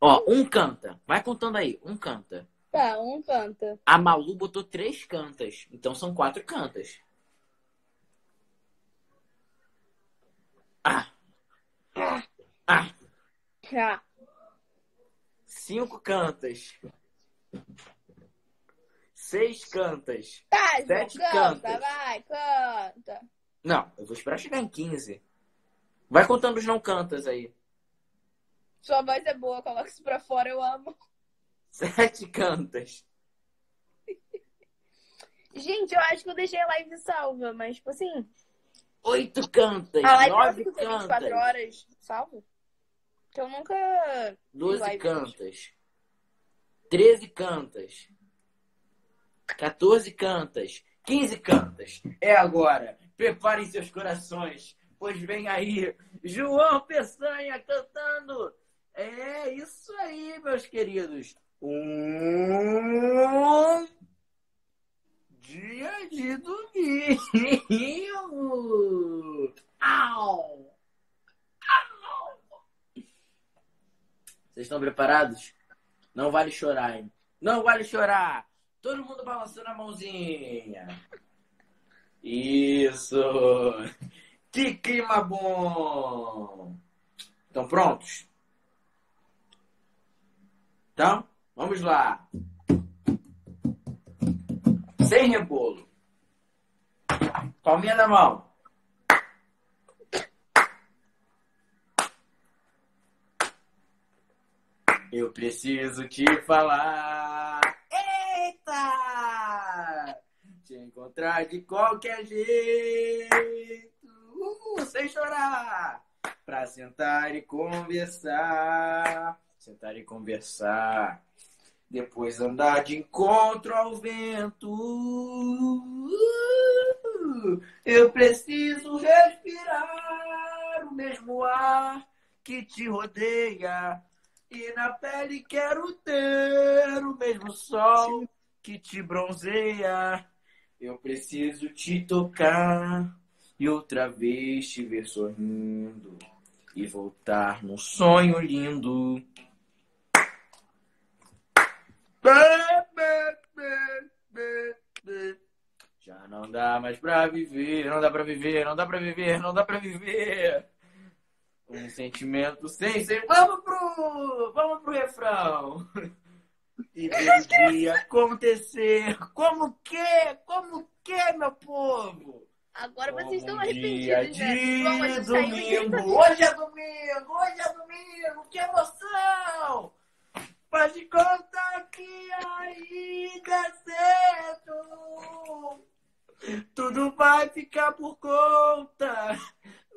Ó, um canta. Vai contando aí. Um canta. Tá, um canta. A Malu botou três cantas. Então são quatro cantas. Ah. Ah. Já. Cinco cantas. Seis cantas. Tá, Sete canta, cantas. vai, canta. Não, eu vou esperar chegar em 15. Vai contando os não cantas aí. Sua voz é boa, coloca isso pra fora, eu amo. Sete cantas. Gente, eu acho que eu deixei a live salva, mas, tipo assim. Oito cantas. A live nove cantas. 24 horas salva? Que eu nunca. Doze cantas. Treze cantas. 14 cantas. 15 cantas. É agora. Preparem seus corações. Pois vem aí João Peçanha cantando. É isso aí, meus queridos. Um dia de domingo. Au! Au! Vocês estão preparados? Não vale chorar, hein? Não vale chorar! Todo mundo balançando a mãozinha. Isso! Que clima bom! Estão prontos? Então, vamos lá. Sem rebolo. Palminha na mão. Eu preciso te falar. Eita! Te encontrar de qualquer jeito. Uh, sem chorar. Pra sentar e conversar. Sentar e conversar. Depois andar de encontro ao vento. Uh, eu preciso respirar o mesmo ar que te rodeia. E na pele quero ter o mesmo sol que te bronzeia. Eu preciso te tocar e outra vez te ver sorrindo e voltar num sonho lindo. Já não dá mais pra viver, não dá pra viver, não dá pra viver, não dá pra viver. Um sentimento sem ser. Vamos pro. Vamos pro refrão. E deveria acontecer. Como que? Como que, meu povo? Agora Como vocês estão arrependidos, dia né? de domingo. Hoje é domingo, hoje é domingo. Que emoção! Pode contar que ainda é cedo. Tudo vai ficar por conta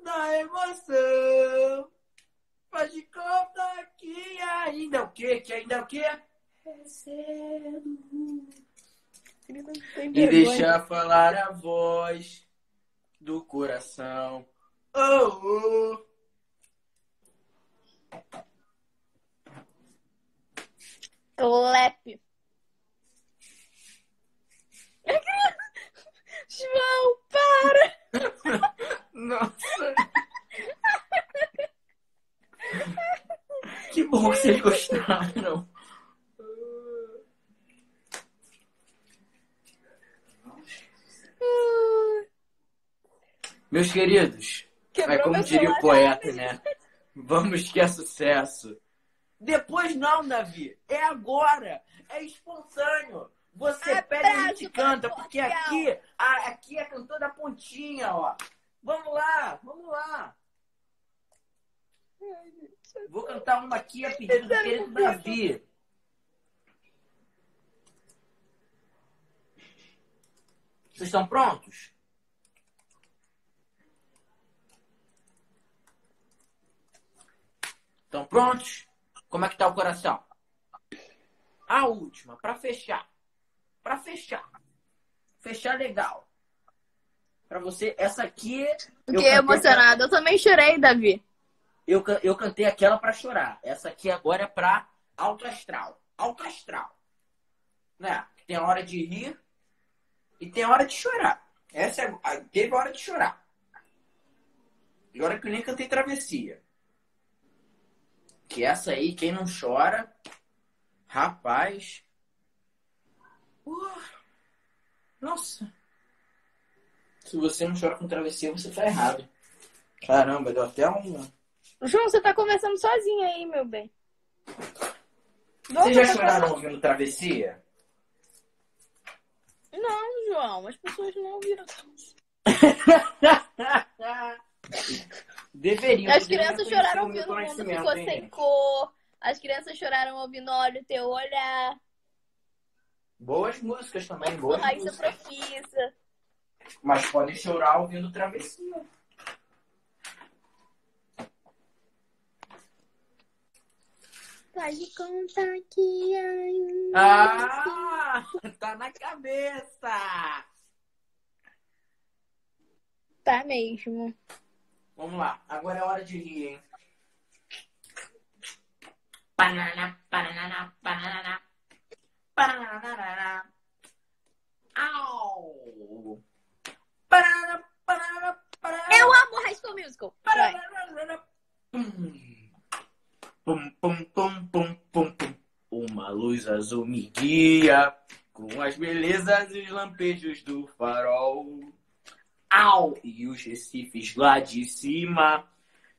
da emoção. Faz de conta que ainda é o quê? Que ainda é o quê? E deixar falar a voz do coração. Oh, oh. Clap. João, para! Nossa. Que bom que vocês gostaram. Meus queridos, Quebrou é como diria o poeta, né? Vamos que é sucesso. Depois não, Davi. É agora. É espontâneo. Você Abraço pega e a gente canta, porque aqui, a- aqui é cantando a pontinha, ó. Vamos lá, vamos lá. Vou cantar uma aqui a pedido do querido Davi. Vocês estão prontos? Estão prontos? Como é que tá o coração? A última, para fechar. Para fechar. Fechar legal. Para você, essa aqui. Fiquei emocionada. Eu também chorei, Davi. eu, eu cantei aquela pra chorar. Essa aqui agora é pra alto astral. Alto astral. Né? Tem hora de rir e tem hora de chorar. Essa é, teve hora de chorar. E hora que eu nem cantei travessia. Que essa aí, quem não chora, rapaz. Uh, nossa. Se você não chora com travessia, você tá errado. Caramba, deu até um. João, você tá conversando sozinho aí, meu bem. Vocês já choraram ouvindo travessia? Não, João, as pessoas não ouviram. Deveriam. As crianças choraram ouvindo o mundo ficou hein, sem gente? cor. As crianças choraram ouvindo Olha o Teu Olhar. Boas músicas também, boas Raíssa músicas. Profissa. Mas podem chorar ouvindo Travessia. Pode contar que ainda. Ah! Tá na cabeça! Tá mesmo. Vamos lá, agora é hora de rir, hein? Banana, banana, banana. Banana. Au! Banana, banana, banana. Eu amo High School Musical. Vai. Pum, pum, pum, pum, pum, pum. Uma luz azul me guia com as belezas e os lampejos do farol. Au! E os recifes lá de cima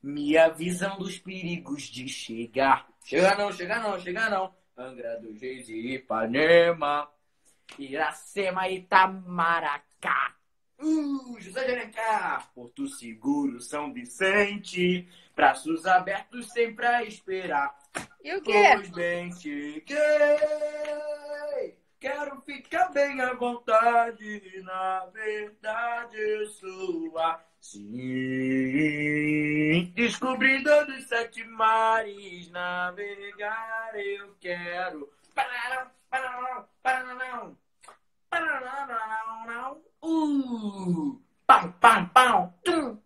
me avisam dos perigos de chegar. Chega não, chega não, chega não. Angra dos Reis e Ipanema. Iracema e Itamaracá. Uh, José de Alencar, Porto Seguro, São Vicente, braços abertos sempre a esperar. E o quê? Pois bem, cheguei. Quero ficar bem à vontade, na verdade eu sou assim. Descobrindo dos sete mares, navegar eu quero. Paraná, paraná, paraná. Paraná, Uh! Pam, pam, pam. Tum,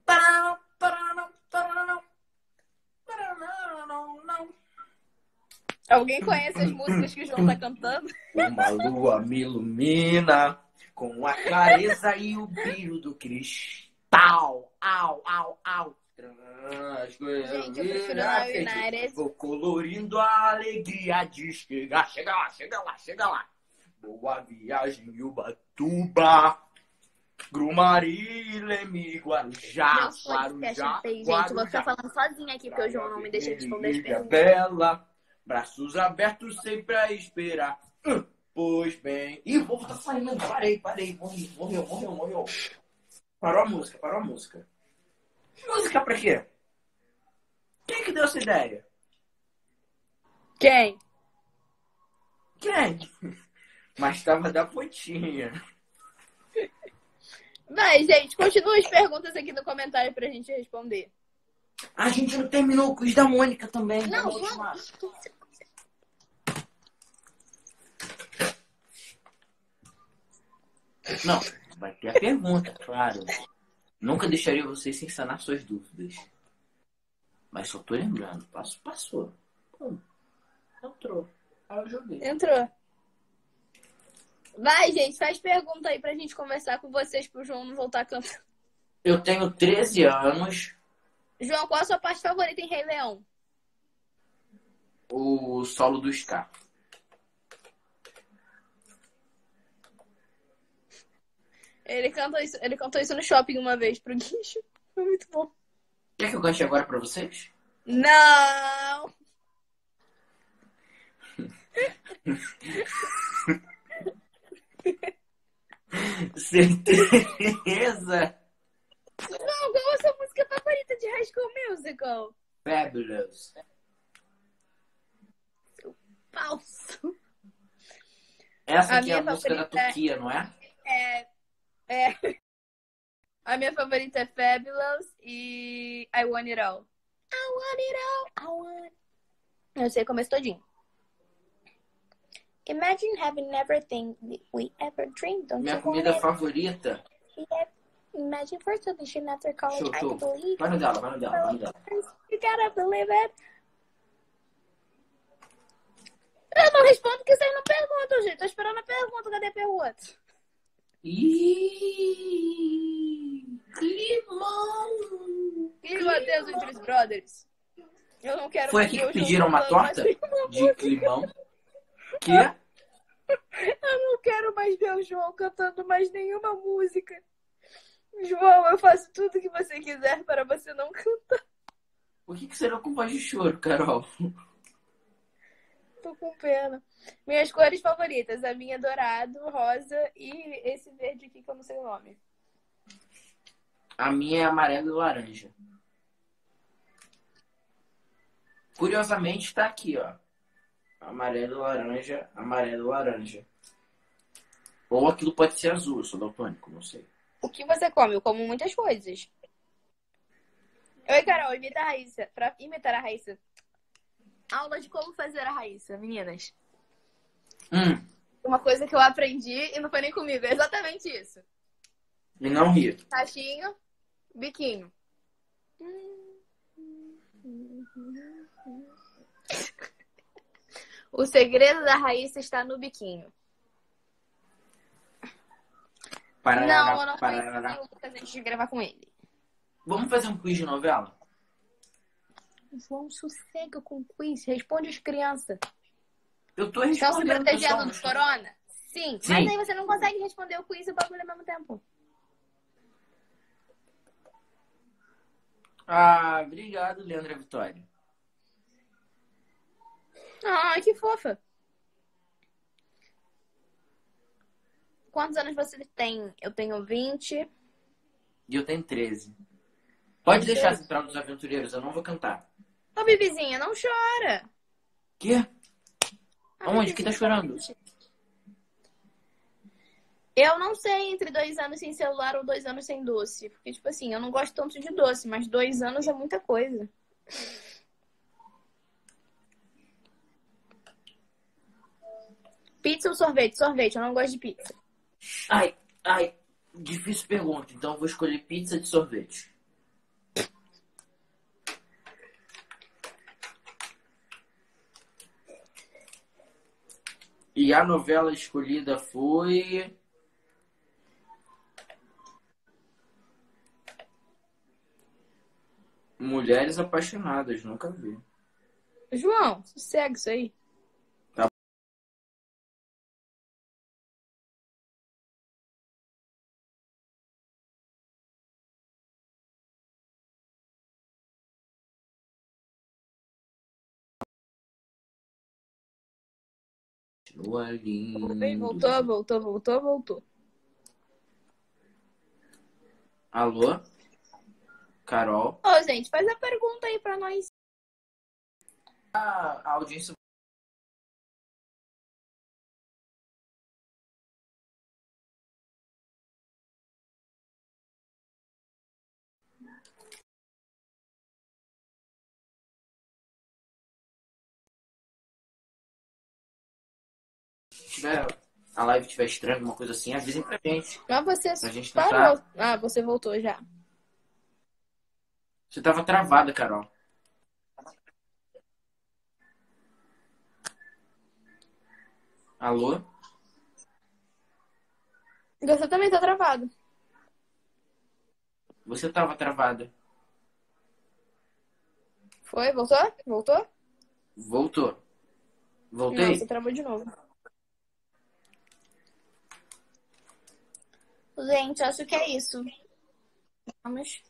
Alguém conhece as músicas que o João tá cantando? Uma lua me ilumina com a clareza e o brilho do cristal. Au, au, au. Gente, eu prefiro na United. Vou colorindo a alegria de chegar. Chega lá, chega lá, chega lá. Boa viagem, Ubatuba. Grumari, Leme, Guarujá, Guarujá, gente. Eu vou ficar falando sozinha aqui, porque o João não me deixa responder as perguntas. Bela, braços abertos sempre a esperar. Hum, Pois bem. Ih, o povo tá saindo. Parei, parei. Morri, morreu, morreu, morreu. Parou a música, parou a música. Música pra quê? Quem que deu essa ideia? Quem? Quem? Mas tava da pontinha. Vai, gente, continua as perguntas aqui no comentário pra gente responder. A gente não terminou o quiz da Mônica também. Não, Vamos Não, vai ter a pergunta, claro. Nunca deixaria vocês sem sanar suas dúvidas. Mas só tô lembrando. Passo, passou. Pum. Entrou. Aí eu joguei. Entrou. Vai, gente, faz pergunta aí pra gente conversar com vocês pro João não voltar cantando. Eu tenho 13 anos. João, qual a sua parte favorita em Rei Leão? O solo do Scar. Ele cantou isso, ele cantou isso no shopping uma vez pro Guincho. Foi muito bom. Quer que eu cante agora pra vocês? Não! Certeza? Não, qual a sua música favorita de High School Musical? Fabulous. Falso. Essa A aqui é a música da favorita é- Turquia, não é? É. É. A minha favorita é Fabulous e I Want It All. I want it all. I want. Eu sei o começo todinho. Imagine having everything we ever dreamed. Don't Minha comida it? favorita. Imagine first edition after college. Show, I show. believe. Vai no dela, vai no dela, vai no dela. You gotta believe it. Eu não respondo porque vocês não perguntam, gente. Tô esperando a pergunta. Cadê a pergunta? Ih, limão. E Matheus entre os brothers? Eu não quero Foi aqui que o pediram uma torta de climão. Que? Eu não quero mais ver o João cantando mais nenhuma música. João, eu faço tudo que você quiser para você não cantar. Por que, que será com voz de choro, Carol? Tô com pena. Minhas cores favoritas. A minha dourado, rosa e esse verde aqui que eu não sei o nome. A minha é amarelo e laranja. Curiosamente tá aqui, ó. Amarelo, laranja, amarelo, laranja. Ou aquilo pode ser azul, eu sou daltônico, não sei. O que você come? Eu como muitas coisas. Oi, Carol, imita a Raíssa. Pra imitar a Raíssa. Aula de como fazer a Raíssa, meninas. Hum, Uma coisa que eu aprendi e não foi nem comigo. É exatamente isso. e não ri. Cachinho, biquinho. O segredo da Raíssa está no biquinho. Parará, não, eu não parará. conheci o Lucas antes de gravar com ele. Vamos fazer um quiz de novela? João, sossega com quiz. Responde as crianças. Eu tô Estão se respondendo. protegendo do corona? Sim. Sim. Mas aí você não consegue responder o quiz e o bagulho ao mesmo tempo. Ah, obrigado, Leandra Vitória. Ai, que fofa. Quantos anos você tem? Eu tenho 20. E eu tenho 13. Pode deixar a Central dos Aventureiros, eu não vou cantar. Ô, Bibizinha, não chora. Quê? Ah, Aonde? Que tá Bibizinha, chorando? Eu não sei entre dois anos sem celular ou dois anos sem doce. Porque, tipo assim, eu não gosto tanto de doce, mas dois anos é muita coisa. Pizza ou sorvete? Sorvete, eu não gosto de pizza. Ai, ai, difícil pergunta, então eu vou escolher pizza de sorvete. E a novela escolhida foi. Mulheres Apaixonadas, nunca vi. João, sossega isso aí. Continua lindo. Voltou, voltou, voltou, voltou. Alô? Carol? Ô, gente, faz a pergunta aí pra nós. A a audiência. Tiver a live estiver estranha, alguma coisa assim, avisem pra gente. Mas você Pra gente parou. Ah, você voltou já. Você tava travada, Carol. Alô? Você também tá travado. Você tava travada. Foi? Voltou? Voltou? Voltou. Não, Voltei? você travou de novo. Gente, acho que é isso. Vamos.